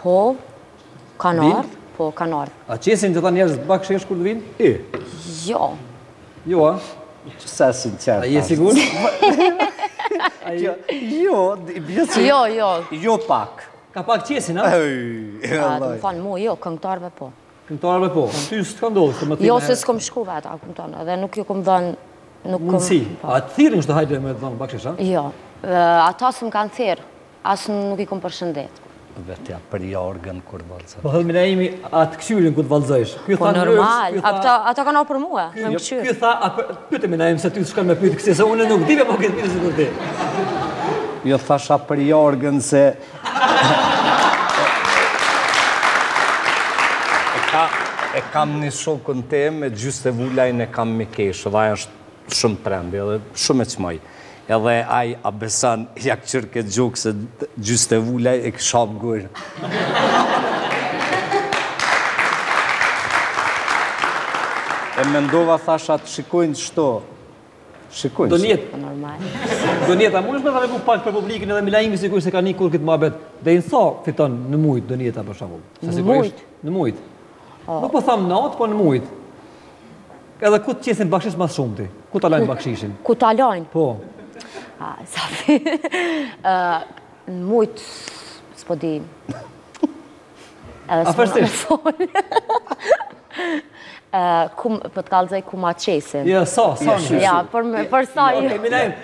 [SPEAKER 4] Po, kanë ardhë, po, kanë ardhë.
[SPEAKER 2] A qesin qëta njerëz bakshesh kur të vinë?
[SPEAKER 3] I.
[SPEAKER 4] Jo.
[SPEAKER 2] Jo, a?
[SPEAKER 3] Sa sinqert.
[SPEAKER 2] A je sigur?
[SPEAKER 3] Jo, besa.
[SPEAKER 4] Jo, jo.
[SPEAKER 3] Jo pak.
[SPEAKER 2] Ka pak qesin, a?
[SPEAKER 3] Ej, Allah.
[SPEAKER 4] Domethanë mu, jo, këngtarve po.
[SPEAKER 2] Këngtarve po. Po. Ty s'të kanë dhonë, domethanë.
[SPEAKER 4] Jo, se s'kom shku vetë, a këngtarve, dhe nuk ju kom dhënë, nuk kom...
[SPEAKER 2] Mundësi, po. a të thirrin qashtu hajt me të dhënë bakshesh, a?
[SPEAKER 4] Jo, ata s'më kanë thirrë. As unë nuk i kom përshëndetë.
[SPEAKER 3] Vetja për jorgën kur vallzon.
[SPEAKER 2] Po thot Minaimi a të kqyrin kur vallzojsh. Ky tha në rrugë.
[SPEAKER 4] Po
[SPEAKER 2] normal,
[SPEAKER 4] ata kanë ardhur për mua, me më kqyr.
[SPEAKER 2] Ky tha, pyete Minaim se ty të shkon me pyet këso se unë nuk di me po këtë pyetje si kur ti.
[SPEAKER 3] Jo thasha për jorgën se e kam një shokun tem e Gjyste Vulajn e kam mikeshë dhe ajo është shumë trend edhe shumë e çmoj. Edhe ai a beson ja kçyr këtë gjoks se Gjyste Vulaj e këshap gojën. E mendova thasha të shikojnë çto. Shikojnë.
[SPEAKER 2] Donjetë.
[SPEAKER 4] Po normal.
[SPEAKER 2] Donjetë, a mundesh me tregu pak për publikun edhe Milaimi sigurisht se ka ni kur këtë muhabet. Deri në sa fiton në muj Donjeta për shembull.
[SPEAKER 4] Në muj.
[SPEAKER 2] Në muj. Nuk po thamë natë, po në muj. Edhe ku ta qesin bakshish ma shumë ti? Ku ta lajnë bakshishin?
[SPEAKER 4] Ku të lajnë?
[SPEAKER 2] Po.
[SPEAKER 4] A, safi. Në muj, s'po di.
[SPEAKER 2] A fërstisht?
[SPEAKER 4] Ku, për po të kallëzoj, ku ma qesin?
[SPEAKER 2] Ja, sa, sa një.
[SPEAKER 4] Ja, për sa
[SPEAKER 2] një.
[SPEAKER 4] Kemi lajnë.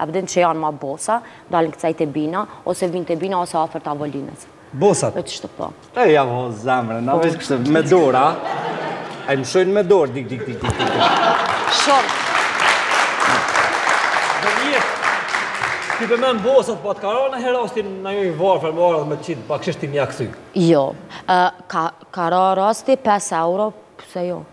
[SPEAKER 4] A e din që janë ma bosa, dalin kështu te bina, ose vin te bina, ose afër tavolinës.
[SPEAKER 2] Bosat?
[SPEAKER 4] Qeshtu po.
[SPEAKER 3] E jam o zemre, na po. veç kështu me dorë, a? A i mshojnë me dorë, dik, dik, dik, dik, dik.
[SPEAKER 4] Shumë.
[SPEAKER 2] Donjetë, ti po i përmend bosat, po
[SPEAKER 4] a të ka ra najherë rasti ndonjë
[SPEAKER 3] i
[SPEAKER 2] varfër, pak më
[SPEAKER 3] i varfër
[SPEAKER 2] dhe me qitë, pak e shtu ti me ja
[SPEAKER 3] kthy. Jo, ka ra rasti 5
[SPEAKER 2] euro,
[SPEAKER 3] pse jo?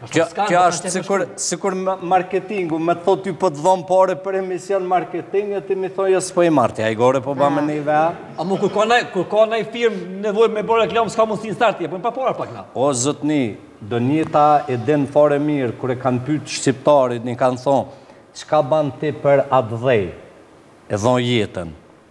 [SPEAKER 2] Kjo
[SPEAKER 3] është sikur, sikur marketingu, me të thotë ty për po të dhom pare për emision, marketing, e ti me i thanë, jo s'po i marr, a i gore po ba me një vea.
[SPEAKER 2] A mu kur ka naj firmë nevojë me bërë reklamë, s'ka mundësi në startje, po në pa pare pak na.
[SPEAKER 3] O, zotni, Donjeta e din fare mirë, kur e kanë pytë shqiptarin, i kanë thanë, çka ban ti për atdhe, e dhom jetën,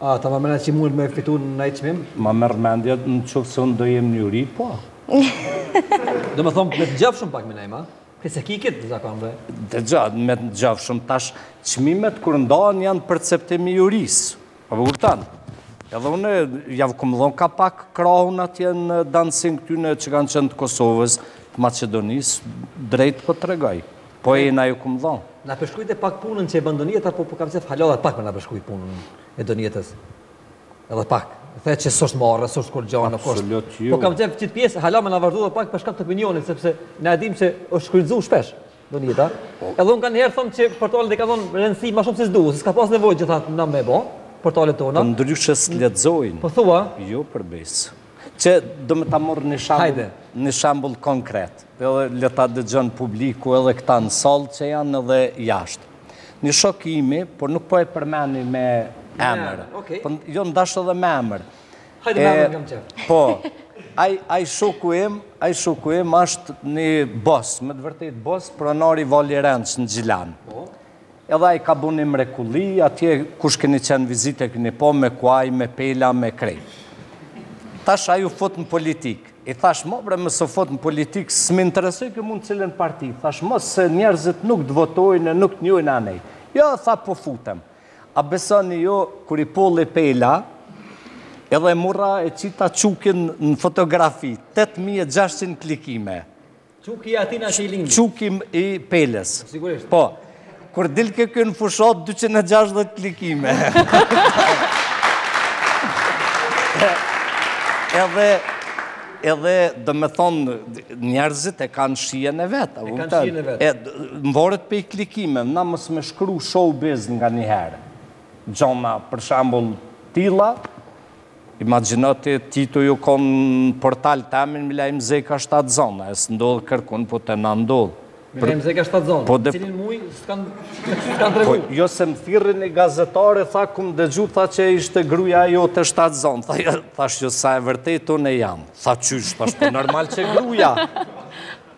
[SPEAKER 2] A, ta merr mendja që mund me fitu në naj çmim?
[SPEAKER 3] Ma merr mendja në qoftë se unë do jem në juri, po.
[SPEAKER 2] Dhe më thonë, me të gjafë shumë pak me nëjë, ma? Këtë se ki këtë, dhe kam
[SPEAKER 3] dhe? Dhe gjatë, me të gjafë shumë tash, çmimet kur ndahen janë perceptimi i jurisë. A vë vërtanë? Edhe unë jav kom dhanë nga pak krahun atje në dancing këtyne që kanë qenë të Kosovës, të Maqedonisë, drejt po të tregoj. Po e na ju kem dhanë.
[SPEAKER 2] Na përshkrujte pak punën që e bën Donjeta, po po kam qef hala edhe pak me na përshkrujt punën e Donjetës. Edhe pak. The që s'është marrë, s'është kurgjo, nuk është.
[SPEAKER 3] Absolut jo.
[SPEAKER 2] Po kam qef qit pjesë hala me na vazhdu edhe pak për shkak të opinionit, sepse na e dim që është shfrytzu shpesh Donjeta. Po. Edhe unë kanjëherë thom që portalet i ka dhënë rëndësi ma shumë se ç'duhet, se s'ka pas nevojë qitha na me bo, portalet tona.
[SPEAKER 3] Po ndryshe s'lexojnë.
[SPEAKER 2] Po thua?
[SPEAKER 3] Jo për besë. Që du me ta marr një shambull,
[SPEAKER 2] Hajde.
[SPEAKER 3] një shambull konkret, edhe le ta dëgjojë publiku edhe këta në sallë që janë edhe jashtë. Një shok i imi, por nuk po e përmendi me emër.
[SPEAKER 2] Okay.
[SPEAKER 3] Po, jo, n'dash edhe me emër.
[SPEAKER 2] Hajde me emër ma mirë.
[SPEAKER 3] Po, ai, ai shoku im, ai shoku im është një bos, me të vërtetë bos, pronari i Vali Ranch në Gjilan. Po. Edhe ai ka bo një mrekulli, atje kush keni qenë vizitë e keni pa me kuaj, me pela, me krejt. Tash ai u fut në politikë. I thash mo bre mos u fut në politikë, s'më interesojke mu n'cilën parti. Thash mo se njerëzit nuk të votojnë, nuk të njojnë anej. Jo, tha po futem. A besoni ju, kur i polli pela, edhe murr e qiti çukin në fotografi, 8600 klikime.
[SPEAKER 2] Çuki e atin' që i lindi.
[SPEAKER 3] Çuki i pelës.
[SPEAKER 2] Sigurisht.
[SPEAKER 3] Po, kur dilke ky n'fushatë 260 klikime. Edhe, edhe domethënë, njerëzit e kanë shijen e vet.
[SPEAKER 2] E kanë shijen e
[SPEAKER 3] vet. Mvaret prej klikime, na mos me shkru showbiz nganjëherë. Gjona, për shambull, tilla, Imagjino ti, ti ti ju kom në portal temin me lajm Zeka shtatzënë, e s'ndodh kërkun, po te na ndodh.
[SPEAKER 2] Me lajm Zeka shtatzënë,
[SPEAKER 3] po
[SPEAKER 2] cilin muj s'kan, s'kan tregu.
[SPEAKER 3] Po jo se më thirri një gazetar e tha kom dëgju tha që ishte gruaja jote shtatzënë. Tha, thash jo s'â e vërtetë unë jam. Tha qysh, thash po normal që
[SPEAKER 2] gruaja.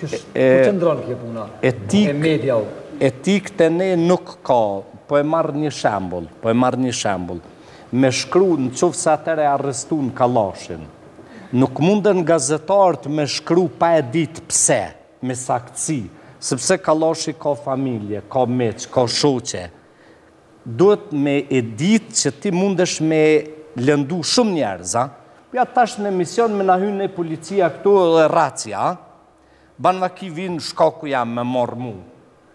[SPEAKER 2] Qysh, ku qëndron kjo puna? Etikë, media,
[SPEAKER 3] etikë te ne nuk ka, po e marr një shembull, po e marr një shembull. Me shkru në qoftë se atëherë e arrestojnë Kallashin. Nuk mundën gazetarët me shkru pa e ditë pse, me saktësi, sepse Kallashi ka familje, ka miq, ka shoqe. Duhet me e ditë që ti mundesh me lëndu shumë njerëz, a? Po ja tash në emision me na hy ne policia këtu dhe racia. Ban vaki vin shkaku jem me marr mu.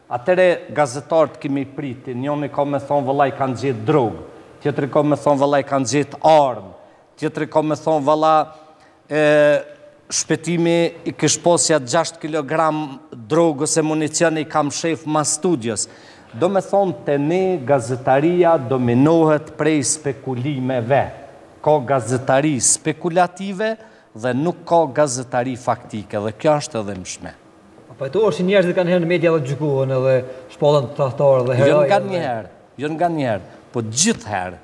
[SPEAKER 3] Atëherë gazetarët ki me i prit, njoni ka me thonë valla i kanë gjetë drogë, tjetri ka me thonë valla i kanë gjetë armë, Tjetri ka me thonë valla Shpetimi i kish pasë nja 6 kilogram drogë ose municion i ka mshef mas studios. Domethonë te ne gazetaria dominohet prej spekulimeve. Ka gazetari spekulative dhe nuk ka gazetari faktike dhe kjo është
[SPEAKER 2] e dhimbshme. A pajtohesh që njerëzit nganjëherë në media edhe gjykohen edhe shpallën tradhtarë edhe heronj edhe.
[SPEAKER 3] Jo nganjëherë, jo nganjëherë, po gjithherë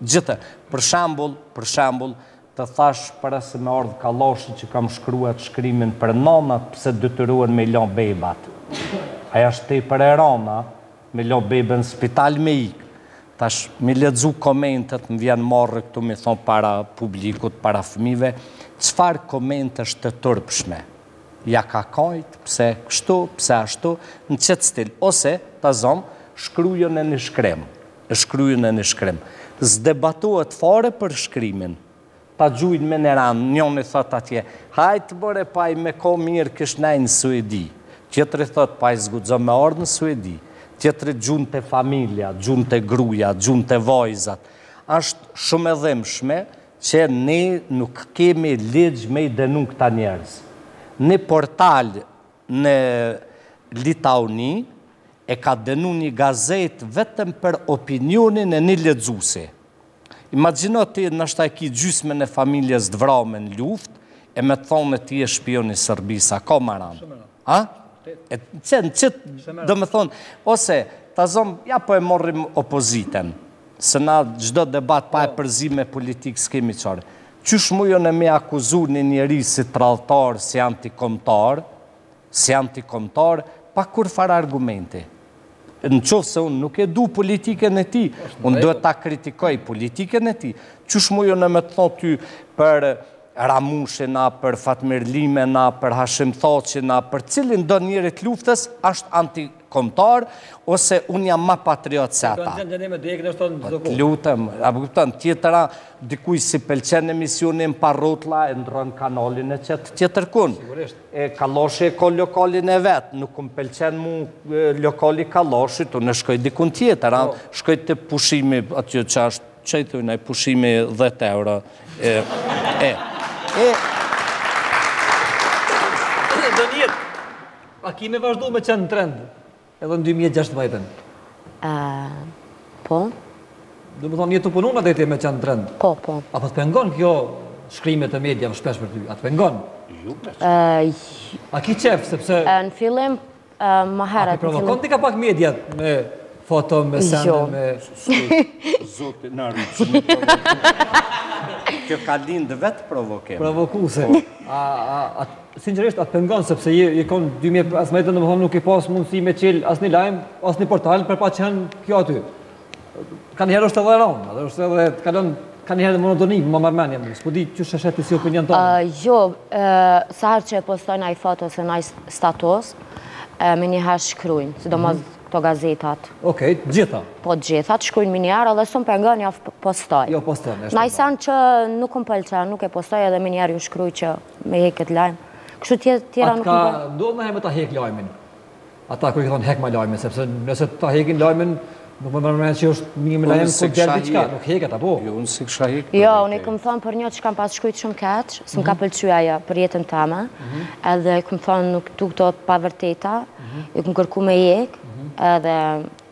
[SPEAKER 3] Gjithë. Për shembull, për shembull, të thash para se me ardh Kallashi që kam shkruat shkrimin për nënat pse detyrohen me i la bebat. Ajo është tepër e rand, a? Me la beben në spital me ik. Tash, mi lexu komentet më vjen marre këtu me thonë para publikut, para fëmijëve, çfarë komentesh të turpshme. Jo ka kajt, pse kështu, pse ashtu, në qet stil. Ose, ta zom, shkrun e një shkrim. shkrun e një shkrim. S'debatohet fare për shkrimin. Ta gjujnë me ner, njoni thotë atje, hajt bre paj me kon mirë kish nejë në Suedi. Tjetri thotë, paj s'guxon me ardhë në Suedi. Tjetri gjun te familja, gjun te gruja, gjun te vajzat. Është shumë e dhimbshme që ne nuk kemi ligj me i denu këta njerëz. Një portal Në Litauni e ka denu një gazetë vetëm për opinionin e një lexuesi. Imagjino ti nashta e ki gjysmën e familjes të vrame në luftë e me të thonë ti je shpion i Serbisë, a ka ma rand? Ha? E qe në qit domethon ose ta zom ja po e morrim opoziten se na çdo debat pa e përzi me politikë s'kemi çare. Qysh mujone me akuzu ni njeri si tradhëtar, si antikomtar, si antikombëtar, pa kurrfarë argumenti? Në qoftë se unë nuk e du politikën e tij, unë duhet ta kritikoj politikën e tij. Qysh mujone me të thonë ty për Ramushin, a për Fatmir Limen, a për Hashim Thaçin, a për cilin do njeri të luftës, është anti, komtar ose unë jam ma patriot se ata. Po të lutem, a po kupton, tjetra dikuj si pëlqen emisioni n'Pa Rrotlla e ndrron kanalin e qet tjetër kun. E Kallashi e ka lokalin e vet, nuk më pëlqen mu lokali i Kallashit, unë shkoj dikun tjetër, a shkoj te pushimi atje që është që i thojnë ai pushimi 10 euro. E
[SPEAKER 2] e e. Edhe do një A ki me vazhdu me qenë në trend edhe në 2016?
[SPEAKER 4] Po.
[SPEAKER 2] Domethonë, je tu punu ende ti me qenë në trend?
[SPEAKER 4] Po, po.
[SPEAKER 2] A po të pengon kjo shkrimet e mediave shpesh për ty? A të pengon? Ju, për që. A ki qef, sepse...
[SPEAKER 4] Në fillim, më herët...
[SPEAKER 2] A i provokon ti ka pak mediat me foto, me sende, jo. me...
[SPEAKER 3] Zot, na ruj, kjo ka lindë vetë provokim.
[SPEAKER 2] Provokuse. Po. A Sinqerisht a të pengon sepse je kon 2015 domethënë nuk ke pas mundësi me çel asnjë lajm, asnjë portal për pa qenë kjo aty. Kanjëherë është edhe rëndë, edhe është edhe të kalon kanjëherë n'monotoni, më marr mendja mu. S'po di qysh e sheh ti si opinion tënd.
[SPEAKER 4] Uh, jo, uh, sa herë që e postojnë naj foto ose naj status, uh, menjëherë shkruajnë, sidomos mm -hmm këto gazetat.
[SPEAKER 2] Okej, okay, gjitha.
[SPEAKER 4] Po gjitha, të shkrujnë menjëherë dhe s'më pengon postoj.
[SPEAKER 2] Jo, postoj.
[SPEAKER 4] Naj sen që nuk më pëlqen, nuk e postoj edhe menjëherë ju shkruj që Me hek këtë lajm. Kështu tjera nuk më
[SPEAKER 2] pengon. A të ka ndodhë naj herë me ta hek lajmin. Ata kur i thu hekma lajmin, sepse nëse ta hekin lajmin, nuk më merr menja që është më lajm ku gjerë të qka, nuk heket, apo?
[SPEAKER 3] Jo, unë s'e kisha hek.
[SPEAKER 4] Jo, unë i kam thënë për një që kam pas shkrujtë shumë keq, s'më ka mhm. pëlqy ajo për jetën teme, mhm. edhe i kam thënë nuk du këto të pavërteta, mhm. i kam kërku me hek, edhe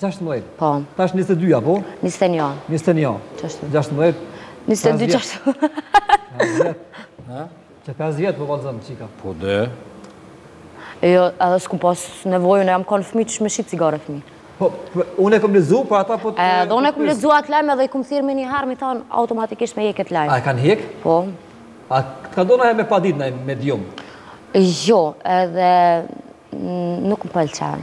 [SPEAKER 4] 16. Po.
[SPEAKER 2] Tash 22 apo?
[SPEAKER 4] 21.
[SPEAKER 2] 21. Qashtu. 16.
[SPEAKER 4] 22 qashtu.
[SPEAKER 2] Ha? Që 5 vjet po vallzon çika.
[SPEAKER 3] Po dhe.
[SPEAKER 4] Jo, edhe s'ka pas nevojë, jam kon fëmijë që me shit cigare fëmijë.
[SPEAKER 2] Po, po, unë e kom lezu, po ata po
[SPEAKER 4] të... Edhe unë e kom lezu atë lajm dhe i kom thirë menjëherë, me i thënë automatikisht me hek kët lajm.
[SPEAKER 2] A e kanë hek?
[SPEAKER 4] Po.
[SPEAKER 2] A të ka ndodhë me e padit naj medium?
[SPEAKER 4] Jo, edhe nuk më pëlqen.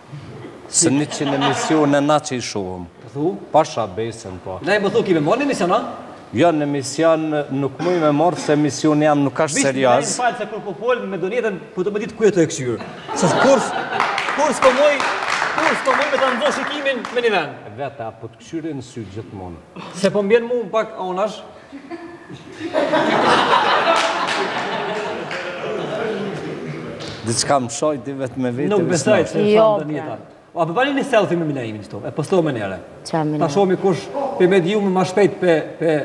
[SPEAKER 2] Se
[SPEAKER 3] ni që
[SPEAKER 4] në emision e knaqi shumë.
[SPEAKER 3] Po thu? Pasha besën,
[SPEAKER 4] po.
[SPEAKER 3] Ani po thu, ki me e marrë në
[SPEAKER 2] emision, a?
[SPEAKER 3] Jo, në emision nuk muj me e marrë, se emisioni jem nuk asht serioz.
[SPEAKER 2] Vishë, m'fal se kur po foli me Donjetën, po s'po di ku me të kqyrë. Se s' kurrë s', kurrë s'po muj, kurrë s'po muj me të ndal shikimin në një vend.
[SPEAKER 3] Vete, a po të kqyri në sy gjithmonë.
[SPEAKER 2] Se po m'bjen mu pak anash,
[SPEAKER 5] Dhe çka me sha, di vetë me vete
[SPEAKER 2] Nuk besoj që,
[SPEAKER 4] jo,
[SPEAKER 2] s'shaj Donjeta
[SPEAKER 4] pra.
[SPEAKER 2] A po bani një selfie me Milaimin qëto, e posto
[SPEAKER 4] menjëherë
[SPEAKER 2] Ta shohmi kush prej mediumeve ma shpejt për
[SPEAKER 5] Për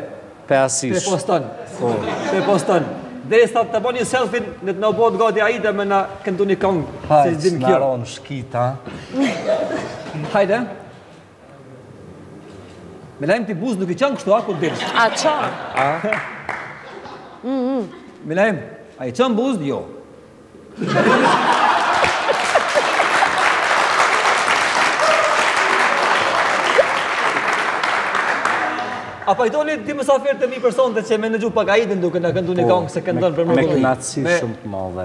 [SPEAKER 2] Për
[SPEAKER 5] asish Për
[SPEAKER 2] poston po. Për poston Dhe sa ta bani një selfie ndërkohë bëhet gati ai edhe me na këndu një
[SPEAKER 5] kongë
[SPEAKER 2] Hajt,
[SPEAKER 5] n'rron çika
[SPEAKER 2] Hajde Milaim ti buzët nuk i çon kështu dak fejs.
[SPEAKER 4] A çon?
[SPEAKER 2] Milaim, a i çon buzët? Jo. A pajtohi ti, mysafirë të mi, personalisht me ndëgju pak Aidin duke na këndu një po, kongë se këndon për
[SPEAKER 5] mrekulli. Me knaqsi shumë të madhe.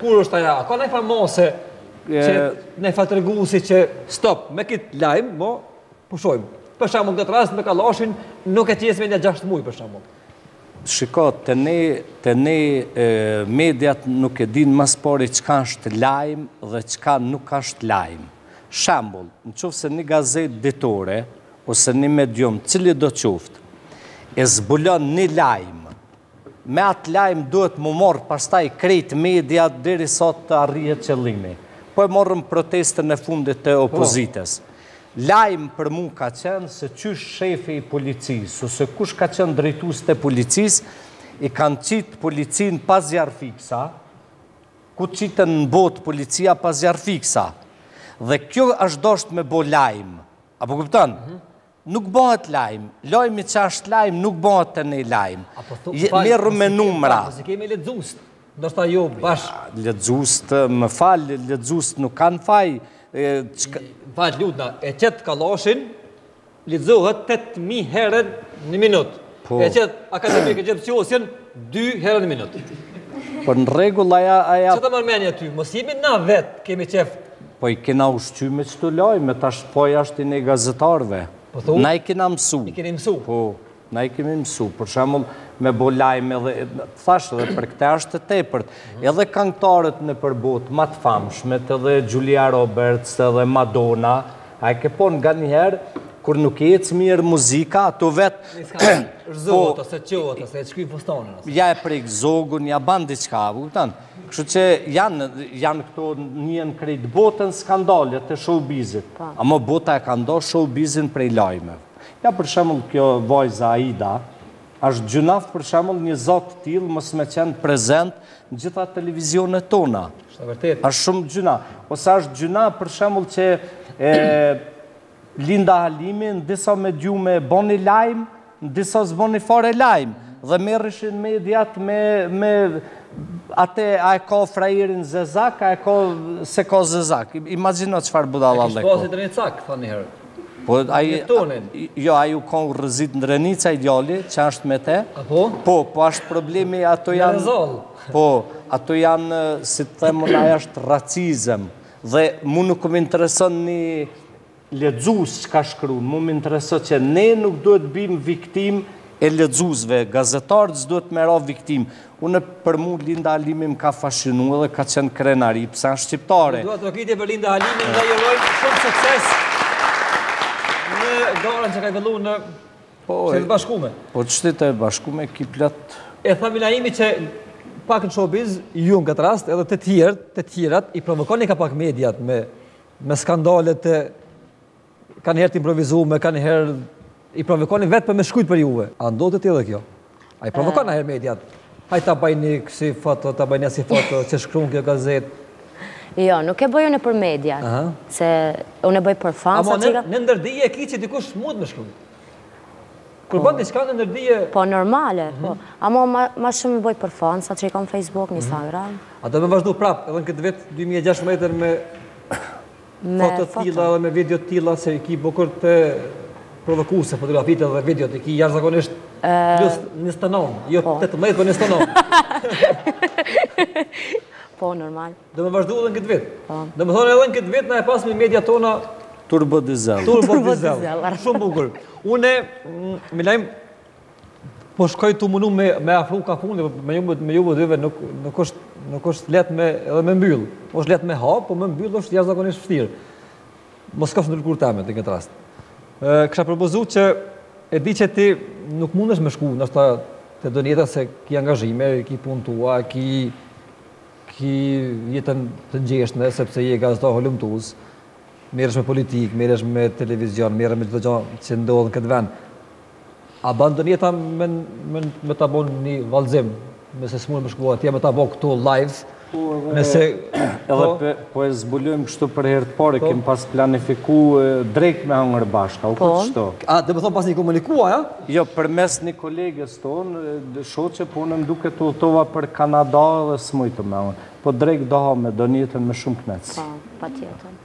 [SPEAKER 2] Kur është ajo? A ka njëfarë mase që njëfarë treguesi që stop me kët lajm, mo, pushojmë. Për shembull këtë rast me kalashin nuk e qesim më një gjashtë muj për shembull.
[SPEAKER 5] Shiko, të ne, të ne mediat nuk e dinë ma s'pari çka është lajm dhe çka nuk është lajm. Shembull, në qoftë se një gazetë ditore, ose një medium, cilido qoftë, e zbulon një lajm, Me atë lajm duhet m'u marrë pastaj krejt mediat derisa të arrihet qëllimi. Po e marrim protestën e fundit të opozitës. Lajm për mu ka qenë se qysh shefi i policisë ose kush ka qenë drejtues të policisë i kanë qitë policinë pa zjarrfikësa, ku qitet në botë policia pa zjarrfikësa. Dhe kjo është dashtë m'u bo lajm. A po kupton? Nuk bëhet lajm, lajmi që është lajm nuk bëhet të ne lajm. Merru me numra.
[SPEAKER 2] Po si i kemi lexuesit. Ndoshta jo bash.
[SPEAKER 5] Lexuesit, më fal, lexuesit nuk kanë faj.
[SPEAKER 2] Valë, lutna, e qet kallashin lexohet 8000 herë në minutë.
[SPEAKER 3] Po.
[SPEAKER 2] E qet akademik Rexhep Qosjen, dy herë në minutë.
[SPEAKER 3] Po në rregull, aja, aja...
[SPEAKER 2] Qët mendoja aty, mos jemi na vetë, kemi qejf...
[SPEAKER 3] Po i kena ushqy me qëto lajme tash, po, faji ashtë i neve gazetarve.
[SPEAKER 2] Po thu?
[SPEAKER 3] Na i kena mësu.
[SPEAKER 2] I keni mësu?
[SPEAKER 3] Po, na i kemi mësu. Për shembull, me bo lajme edhe... Tash edhe për këta ashtë e tepërt. Mhm. Edhe kangtarët nëpër botë, ma të famshmet, edhe Julia Roberts, edhe Madonna, A i ke pa nganjëherë, kur nuk ju ec mirë muzika, ato vetë...
[SPEAKER 2] Rrëzohet, ose çohet, ose e shky fustanin, ose...
[SPEAKER 3] Ja e prek zogun, ja ban diçka, kupton. Kështu që janë, janë këto n'krejt botën skandalet e showbizit. Po. Amo bota e ka nda showbizin prej lajmeve. Ja për shembull kjo vajza Aida, Asht gjynah për shembull një zo t'tillë mos me qenë prezent në gjitha televizionet tona.
[SPEAKER 2] Është vërtetë.
[SPEAKER 3] Është shumë gjynah. Ose është gjynah për shembull që e Linda Halimi në disa mediume boni lajm, në disa s'boni fare lajm dhe merreshin mediat me me atë a e ka frajerin zezak, a e ka s'e ka zezak. Imagjino çfarë
[SPEAKER 2] budallallëku.
[SPEAKER 3] Ai
[SPEAKER 2] është pozitiv në cak, thonë njëherë.
[SPEAKER 3] Po, ai...
[SPEAKER 2] Jetonin.
[SPEAKER 3] Jo, ai u konë rritë në Drenicë, i djali, që ashtë me te.
[SPEAKER 2] A
[SPEAKER 3] po? Po, po ashtë problemi, ato janë...
[SPEAKER 2] Në rregull.
[SPEAKER 3] Po, ato janë, si të themë, aja është racizëm. Dhe mu nuk më intereson një lexues çka ka shkru, mu më intereson që ne nuk duhet t'bijmë viktimë e lexuesve, gazetarët s'duhet me ra viktimë. Unë për mu Linda Halimi më ka fascinu dhe ka qenë krenari pse është shqiptare.
[SPEAKER 2] Një duartrokitje për Linda Halimin dhe i urojmë shumë sukses në garën që ka zhvillu në
[SPEAKER 3] po,
[SPEAKER 2] Shtetet e Bashkume.
[SPEAKER 3] Po te Shtetet e Bashkume ki plët.
[SPEAKER 2] E tha Milaimi që pak në showbiz, ju në këtë rast, edhe të tjerët, të tjerat, i provokoni nga pak mediat me, me skandalet të Kanihere t'improvizume, kanihere i provokoni vetë për me shkrujt për juve. A ndodhë te ti edhe kjo? A i provokon a herë mediat? Haj ta baj nji ksi foto, ta baj nji ksi foto, që shkru në kjo gazetë.
[SPEAKER 4] Jo, nuk e bëjë unë për
[SPEAKER 2] mediat,
[SPEAKER 4] se unë e bëjë për
[SPEAKER 2] fansat.
[SPEAKER 4] Amo,
[SPEAKER 2] në ndërdije e ki që dikush mund me shkru. Kur bëjë një shka në ndërdije...
[SPEAKER 4] Po, normale, po.
[SPEAKER 2] Mhm.
[SPEAKER 4] Amo, ma shumë e bëjë për fansat që i kam Facebook, mhm. Instagram.
[SPEAKER 2] A do me vazhdu prapë, edhe në këtë vit 2016 me
[SPEAKER 4] me
[SPEAKER 2] foto të tilla dhe me video të tilla se i ki bukur provokuese fotografitë dhe videot i ki jashtëzakonisht plus 29, jo 18, po 29.
[SPEAKER 4] Po, po, normal.
[SPEAKER 2] Do me vazhdu edhe në këtë vit.
[SPEAKER 4] Po.
[SPEAKER 2] Domethonë edhe në këtë vit kena me pas mediat tona...
[SPEAKER 3] Turbo Dizel.
[SPEAKER 2] Turbo
[SPEAKER 4] Dizel.
[SPEAKER 2] Shumë bukur. Une, mm, Milaim, Po shkoj tu mundu me me afru ka fundi, po me ju me ju dyve nuk nuk është nuk është lehtë me edhe me mbyll. Po është lehtë me hap, po me mbyll është jashtëzakonisht vështirë. Mos kafsh ndërku temet në këtë rast. Kisha propozuar që e di që ti nuk mundesh me shku, ndoshta te Donjeta se ki angazhime, ki punët tua, ki ki jetën të ngjeshun sepse je gazetar hulumtues. Merresh me politikë, merresh me televizion, merresh me çdo gjë që ndodh në këtë vend. A ban Donjeta me, me, me ta bon një vallzim, nëse s'mund me shku atje, me ta bo këtu live, po, nëse...
[SPEAKER 3] Edhe
[SPEAKER 2] po,
[SPEAKER 3] pe, po e zbulojmë kështu për herë të parë,
[SPEAKER 2] po,
[SPEAKER 3] kemë pas planifiku drekë me hangër bashka, u
[SPEAKER 4] po,
[SPEAKER 3] këtë shto.
[SPEAKER 2] A, domethonë paskeni komunikua, ja?
[SPEAKER 3] Jo, përmes një koleges tonë, shoqe, po unë udhëtova për Kanada dhe s'mujta me unë. Po drekë do ha me Donjetën me shumë knaqsi.
[SPEAKER 4] Po,
[SPEAKER 2] patjetër.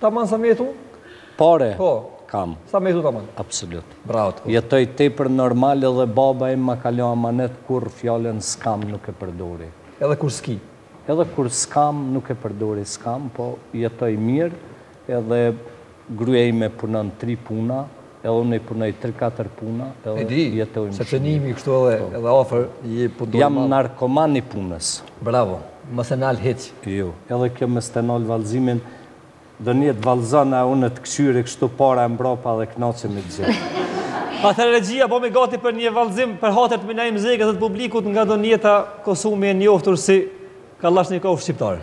[SPEAKER 2] Taman sa me jetu?
[SPEAKER 3] Pare,
[SPEAKER 2] po.
[SPEAKER 3] kam.
[SPEAKER 2] Sa me jetu taman?
[SPEAKER 3] Absolut.
[SPEAKER 2] Bravo të
[SPEAKER 3] Jetoj tepër normal edhe baba im ma ka lon amanet kurrë fjalën s'kam nuk e përdori.
[SPEAKER 2] Edhe kur s'ki?
[SPEAKER 3] Edhe kur s'kam nuk e përdori s'kam, po jetoj mirë edhe gruja ime punon tri puna, Edhe unë i punoj tri katër
[SPEAKER 2] puna
[SPEAKER 3] edhe jetojmë shumë
[SPEAKER 2] mirë. E di, sepse ne jemi kështu edhe edhe afër, e punën
[SPEAKER 3] e
[SPEAKER 2] do.
[SPEAKER 3] Jam narkoman i punës.
[SPEAKER 2] Bravo, mos e nal hiç.
[SPEAKER 3] Jo, edhe kjo mos e nal vallëzimin, ndonjëherë të vallëzon a unë të kqyri kështu para e mbrapa dhe kënaqem me ty.
[SPEAKER 2] Atëherë regjia bëhemi gati për një vallëzim për hatër të Milaim Zekës dhe të publikut nga Donjeta Kosumi e njoftur si Kallashnikov shqiptar.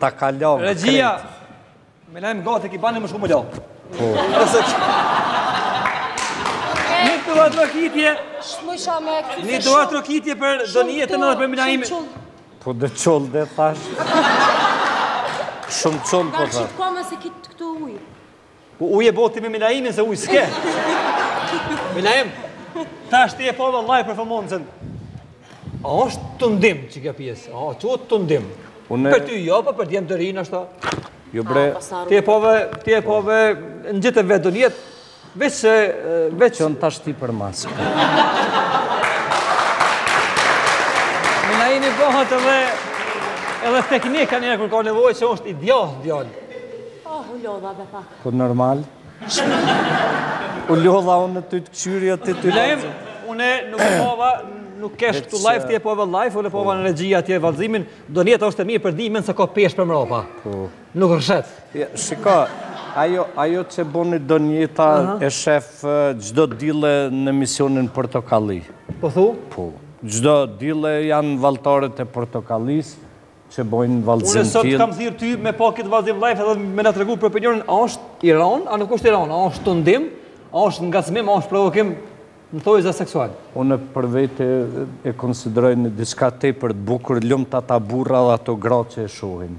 [SPEAKER 3] ta kalon.
[SPEAKER 2] Regjia. Milaim gati ki ba më shumë lo. Po. Një
[SPEAKER 4] duartrokitje.
[SPEAKER 2] Një duartrokitje për Donjetën edhe për Milaimin.
[SPEAKER 3] Po de qëllo de thash. Shumë qëllo po thash.
[SPEAKER 4] Ka ma se kitë këtu ujë.
[SPEAKER 2] Po ujë e boni me Milaimin se ujë s'ke. Milaim, thash ti e pave live performancën. A është tundim kjo pjesë? A është
[SPEAKER 3] tundim?
[SPEAKER 2] Për ty jo, po për djemtë e rinj është ta.
[SPEAKER 3] Jo bre.
[SPEAKER 2] Ti e pave, ti e pave, në gjithë e vetë Donjetë, Veç se, veç...
[SPEAKER 3] Qënë tash ti për masë.
[SPEAKER 2] Në na jeni bëhët edhe... Edhe teknikë ka njerë kur ka nevoj që është i djalë, djalë.
[SPEAKER 4] Oh, u lodha dhe pak.
[SPEAKER 3] Po normal. U lodha unë tu të këqyrë o të të
[SPEAKER 2] të të Unë nuk e pava, nuk kesh këtu live, ti e pave live, unë e pava në regji, ti e vallzimin, Donjeta është e mirë për dimën se ka peshë për mrapa. Po. Nuk
[SPEAKER 3] rrshet. Shiko, ajo, ajo që boni Donjeta e shef çdo dille në emisionin Portokalli.
[SPEAKER 2] Po thue?
[SPEAKER 3] Po. Çdo dille janë valltaret e Portokallisë që bojnë
[SPEAKER 2] vallëzim
[SPEAKER 3] të tillë.
[SPEAKER 2] Unë sot
[SPEAKER 3] të
[SPEAKER 2] kam thirë ty me pa këtë vallëzim live edhe me na tregu për opinionin, a është i randë, a nuk është i randë, a është tundim, a është ngacmim, a është provokim në thonjëza seksual.
[SPEAKER 3] Unë për vete e konsideroj një diçka tepër të bukur, lumtë ata burra dhe ato gra që e shohin.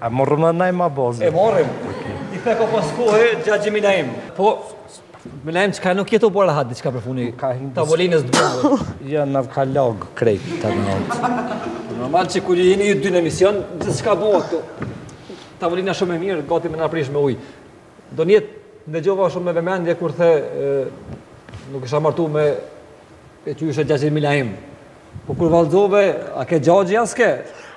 [SPEAKER 2] A
[SPEAKER 4] morëm Milaim a bozë? E
[SPEAKER 2] morëm. I the ka pas kohë, gjatë kemi na. Po, Milaim çka nuk je tu bërë hajt,
[SPEAKER 3] diçka përfuni
[SPEAKER 2] tavolinës tu bërë.
[SPEAKER 3] Ja, në ka logë krejt te nalt.
[SPEAKER 2] Normal që kur jeni ju dy në emision, që çka bëhet te tavolina shumë e mirë, gati me na prish me ujë. Donjetë, ngjova shumë me vëmendje, kur the, nuk isha martu me e që isha 600.000 ahimë. Po kur vallzove, a ke xhaxhi a s'ke?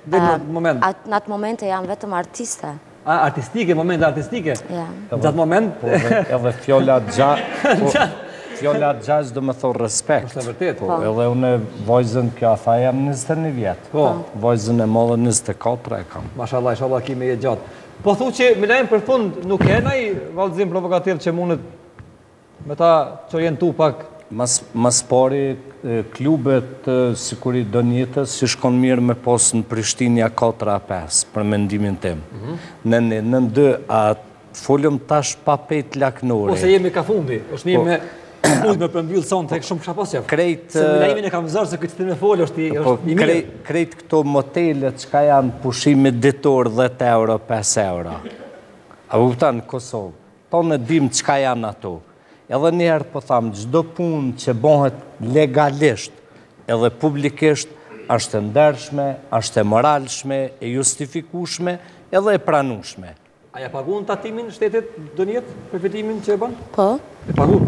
[SPEAKER 2] Dhe në
[SPEAKER 4] atë
[SPEAKER 2] moment?
[SPEAKER 4] Në atë moment e jam vetëm artiste.
[SPEAKER 2] A, artistik e, moment artistik e?
[SPEAKER 4] Ja.
[SPEAKER 2] Në atë moment?
[SPEAKER 3] Po, edhe fjala xhaxhi, fjala xhaxhi do me thonë respekt.
[SPEAKER 2] Është e vërtetë.
[SPEAKER 3] Po, edhe une vajzën kjo a tha jam 21 vjet.
[SPEAKER 2] Po.
[SPEAKER 3] Vajzën e madhe 24 e kam.
[SPEAKER 2] Mashallah, ishallah ki me jetë gjatë. Po thu që, Milaim për fund, nuk e naj vallzim provokativ që mundet Me ta që jen tu pak.
[SPEAKER 3] Mas pari klubet sikur i Donjetës i shkon mirë me pos në Prishtinë ja katër a pesë për mendimin tim. Nën një nën dy a folëm tash pa pesë laknori.
[SPEAKER 2] Po se jemi ka fundi, është mirë me kujt me përmbyll sonte shumë kisha pas
[SPEAKER 3] qef.
[SPEAKER 2] Se Milaimin e kam zor se ky shti me fol është i mirë.
[SPEAKER 3] Krejt këto motelet çka janë pushimi ditor dhjetë euro pesë euro. A kupton në Kosovë. Po e dimë çka janë ato. Edhe një herë po thamë, çdo punë që bëhet legalisht edhe publikisht është e ndershme, është e moralshme, e justifikueshme edhe e pranueshme.
[SPEAKER 2] A ia paguan tatimin shtetit Donjetë për fitimin që e bën?
[SPEAKER 4] Po.
[SPEAKER 2] E paguan.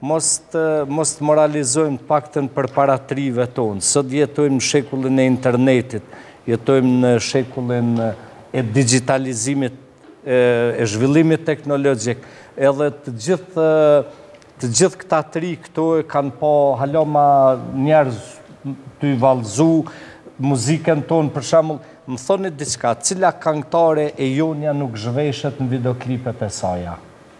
[SPEAKER 3] Mos të moralizojmë të paktën përpara të rijve tonë. Sot jetojmë në shekullin e internetit, jetojmë në shekullin e digjitalizimit, e zhvillimit teknologjik. Edhe të gjithë të gjithë këta të rij këtu e kanë pa hala ma njerëz tuj vallëzu muzikën tonë. Për shembull, më thoni diçka, cila kangtare e jona nuk zhveshet në videoklipet e saja?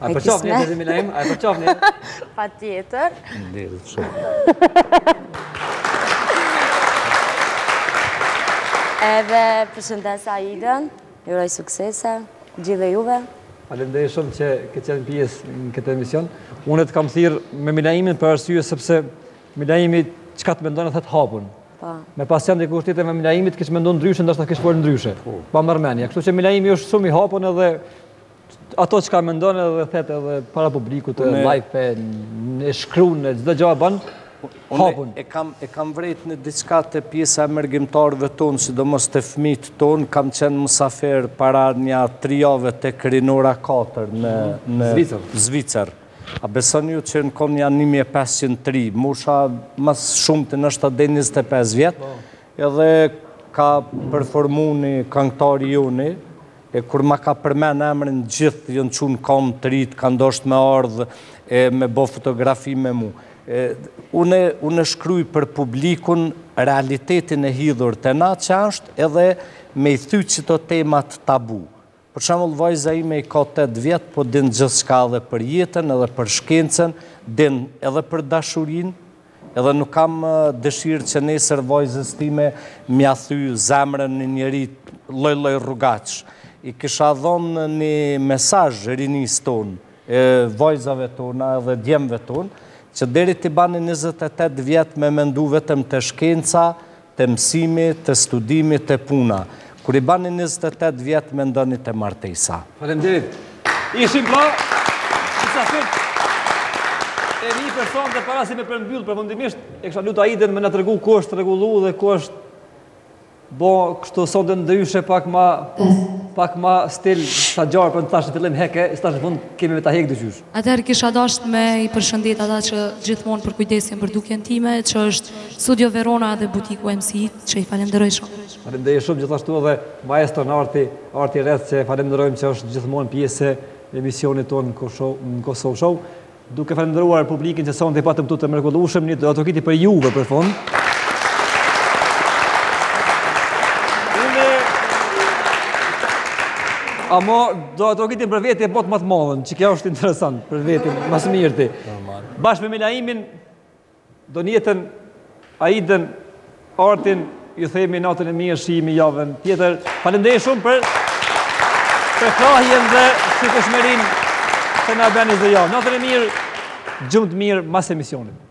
[SPEAKER 3] A
[SPEAKER 2] përqafohemi Milaim? A përqafohemi?
[SPEAKER 4] Patjetër. Nder
[SPEAKER 3] të shumë.
[SPEAKER 4] Edhe përshëndes Aiden, ju uroj suksese, gjithë juve.
[SPEAKER 2] Faleminderit shumë që ke qenë pjesë në këtë emision. Unë të kam thirë me Milaimin për arsye sepse Milaimi çka të mendon e thot hapun.
[SPEAKER 4] Po.
[SPEAKER 2] Me pas kanë dikush tjetër e jo Milaimi kish mendu ndryshe, ndërsa kish fol ndryshe. Po. Pa ma merr mendja. Kështu që Milaimi është shumë i hapun edhe ato çka mendon edhe thot edhe para publikut
[SPEAKER 3] e
[SPEAKER 2] live po e shkrun e çdo gja ban hapun
[SPEAKER 3] e kam e kam vrejt një diçka te pjesa e mërgimtarëve ton sidomos te fëmijt ton kam qenë musafer para nja tri jave te Krinora 4 në në
[SPEAKER 2] Zvicër
[SPEAKER 3] a beson ju që në kanë kanë 1503 mosha ma së shumti ka qenë deri 25 vjet po. edhe ka performu ni kangtar i joni E kur ma ka përmend emrin gjith jon çu në kom të rit kan dosht me ardh e me bo fotografi me mu e une shkruj për publikun realitetin e hidhur te na qe asht edhe me i thy qito temat tabu për shembull vajza ime i ka tetë vjet po din gjithçka edhe për jeten edhe për shkencen din edhe për dashurin Edhe nuk kam dëshirë që nesër vajzës time m'ja thyjë zemrën një njeri lloj-lloj rrugaç. I kisha dhënë një mesazh rinisë tonë, vajzave tona edhe djemve tonë, që deri t'i bani njëzet e tetë vjet me mendu vetëm te shkenca, Te mësimi, te studimi, te puna. Kur i bani njëzet e tetë vjet mendoni te
[SPEAKER 2] martesa. Faleminderit. Ishim pra. E një pyetje para se me përmbyllë përfundimisht e kisha lutë Aiden me na tregu ku është rregullu dhe ku është bo kështu sonte ndryshe pak ma pak ma stil se gjithherë për ne tash në fillim heke se tash në fund kemi me ta hek dygjysh
[SPEAKER 1] Atëherë kisha dashtë me i përshëndet ata që gjithmonë përkujdesen për dukjen time, që është Studio Verona dhe Butiku MC, që i falemderoj shumë.
[SPEAKER 2] Falemderoj shumë gjithashtu edhe maestron Arti, Arti Rreth që e falemderojmë që është gjithmonë pjesë e emisionit tonë n'Kosovë Show. Duke falemderuar publikin që sonte i patëm këtu të mrekullueshëm, një duartrokitje për juve për fund. Amo, Do ta kritin për vete e botë ma të madhe, që kjo është interesant për vete, mas miri ti. Bashkë me Milaimin, Donjetën, Aidën, Artin, ju themi natën e mirë, shihemi javën tjetër. Faleminderit shumë për përkrahjen dhe shikueshmërinë që na bëni çdo javë. Natën e mirë, gjumë të mirë mas emisionit.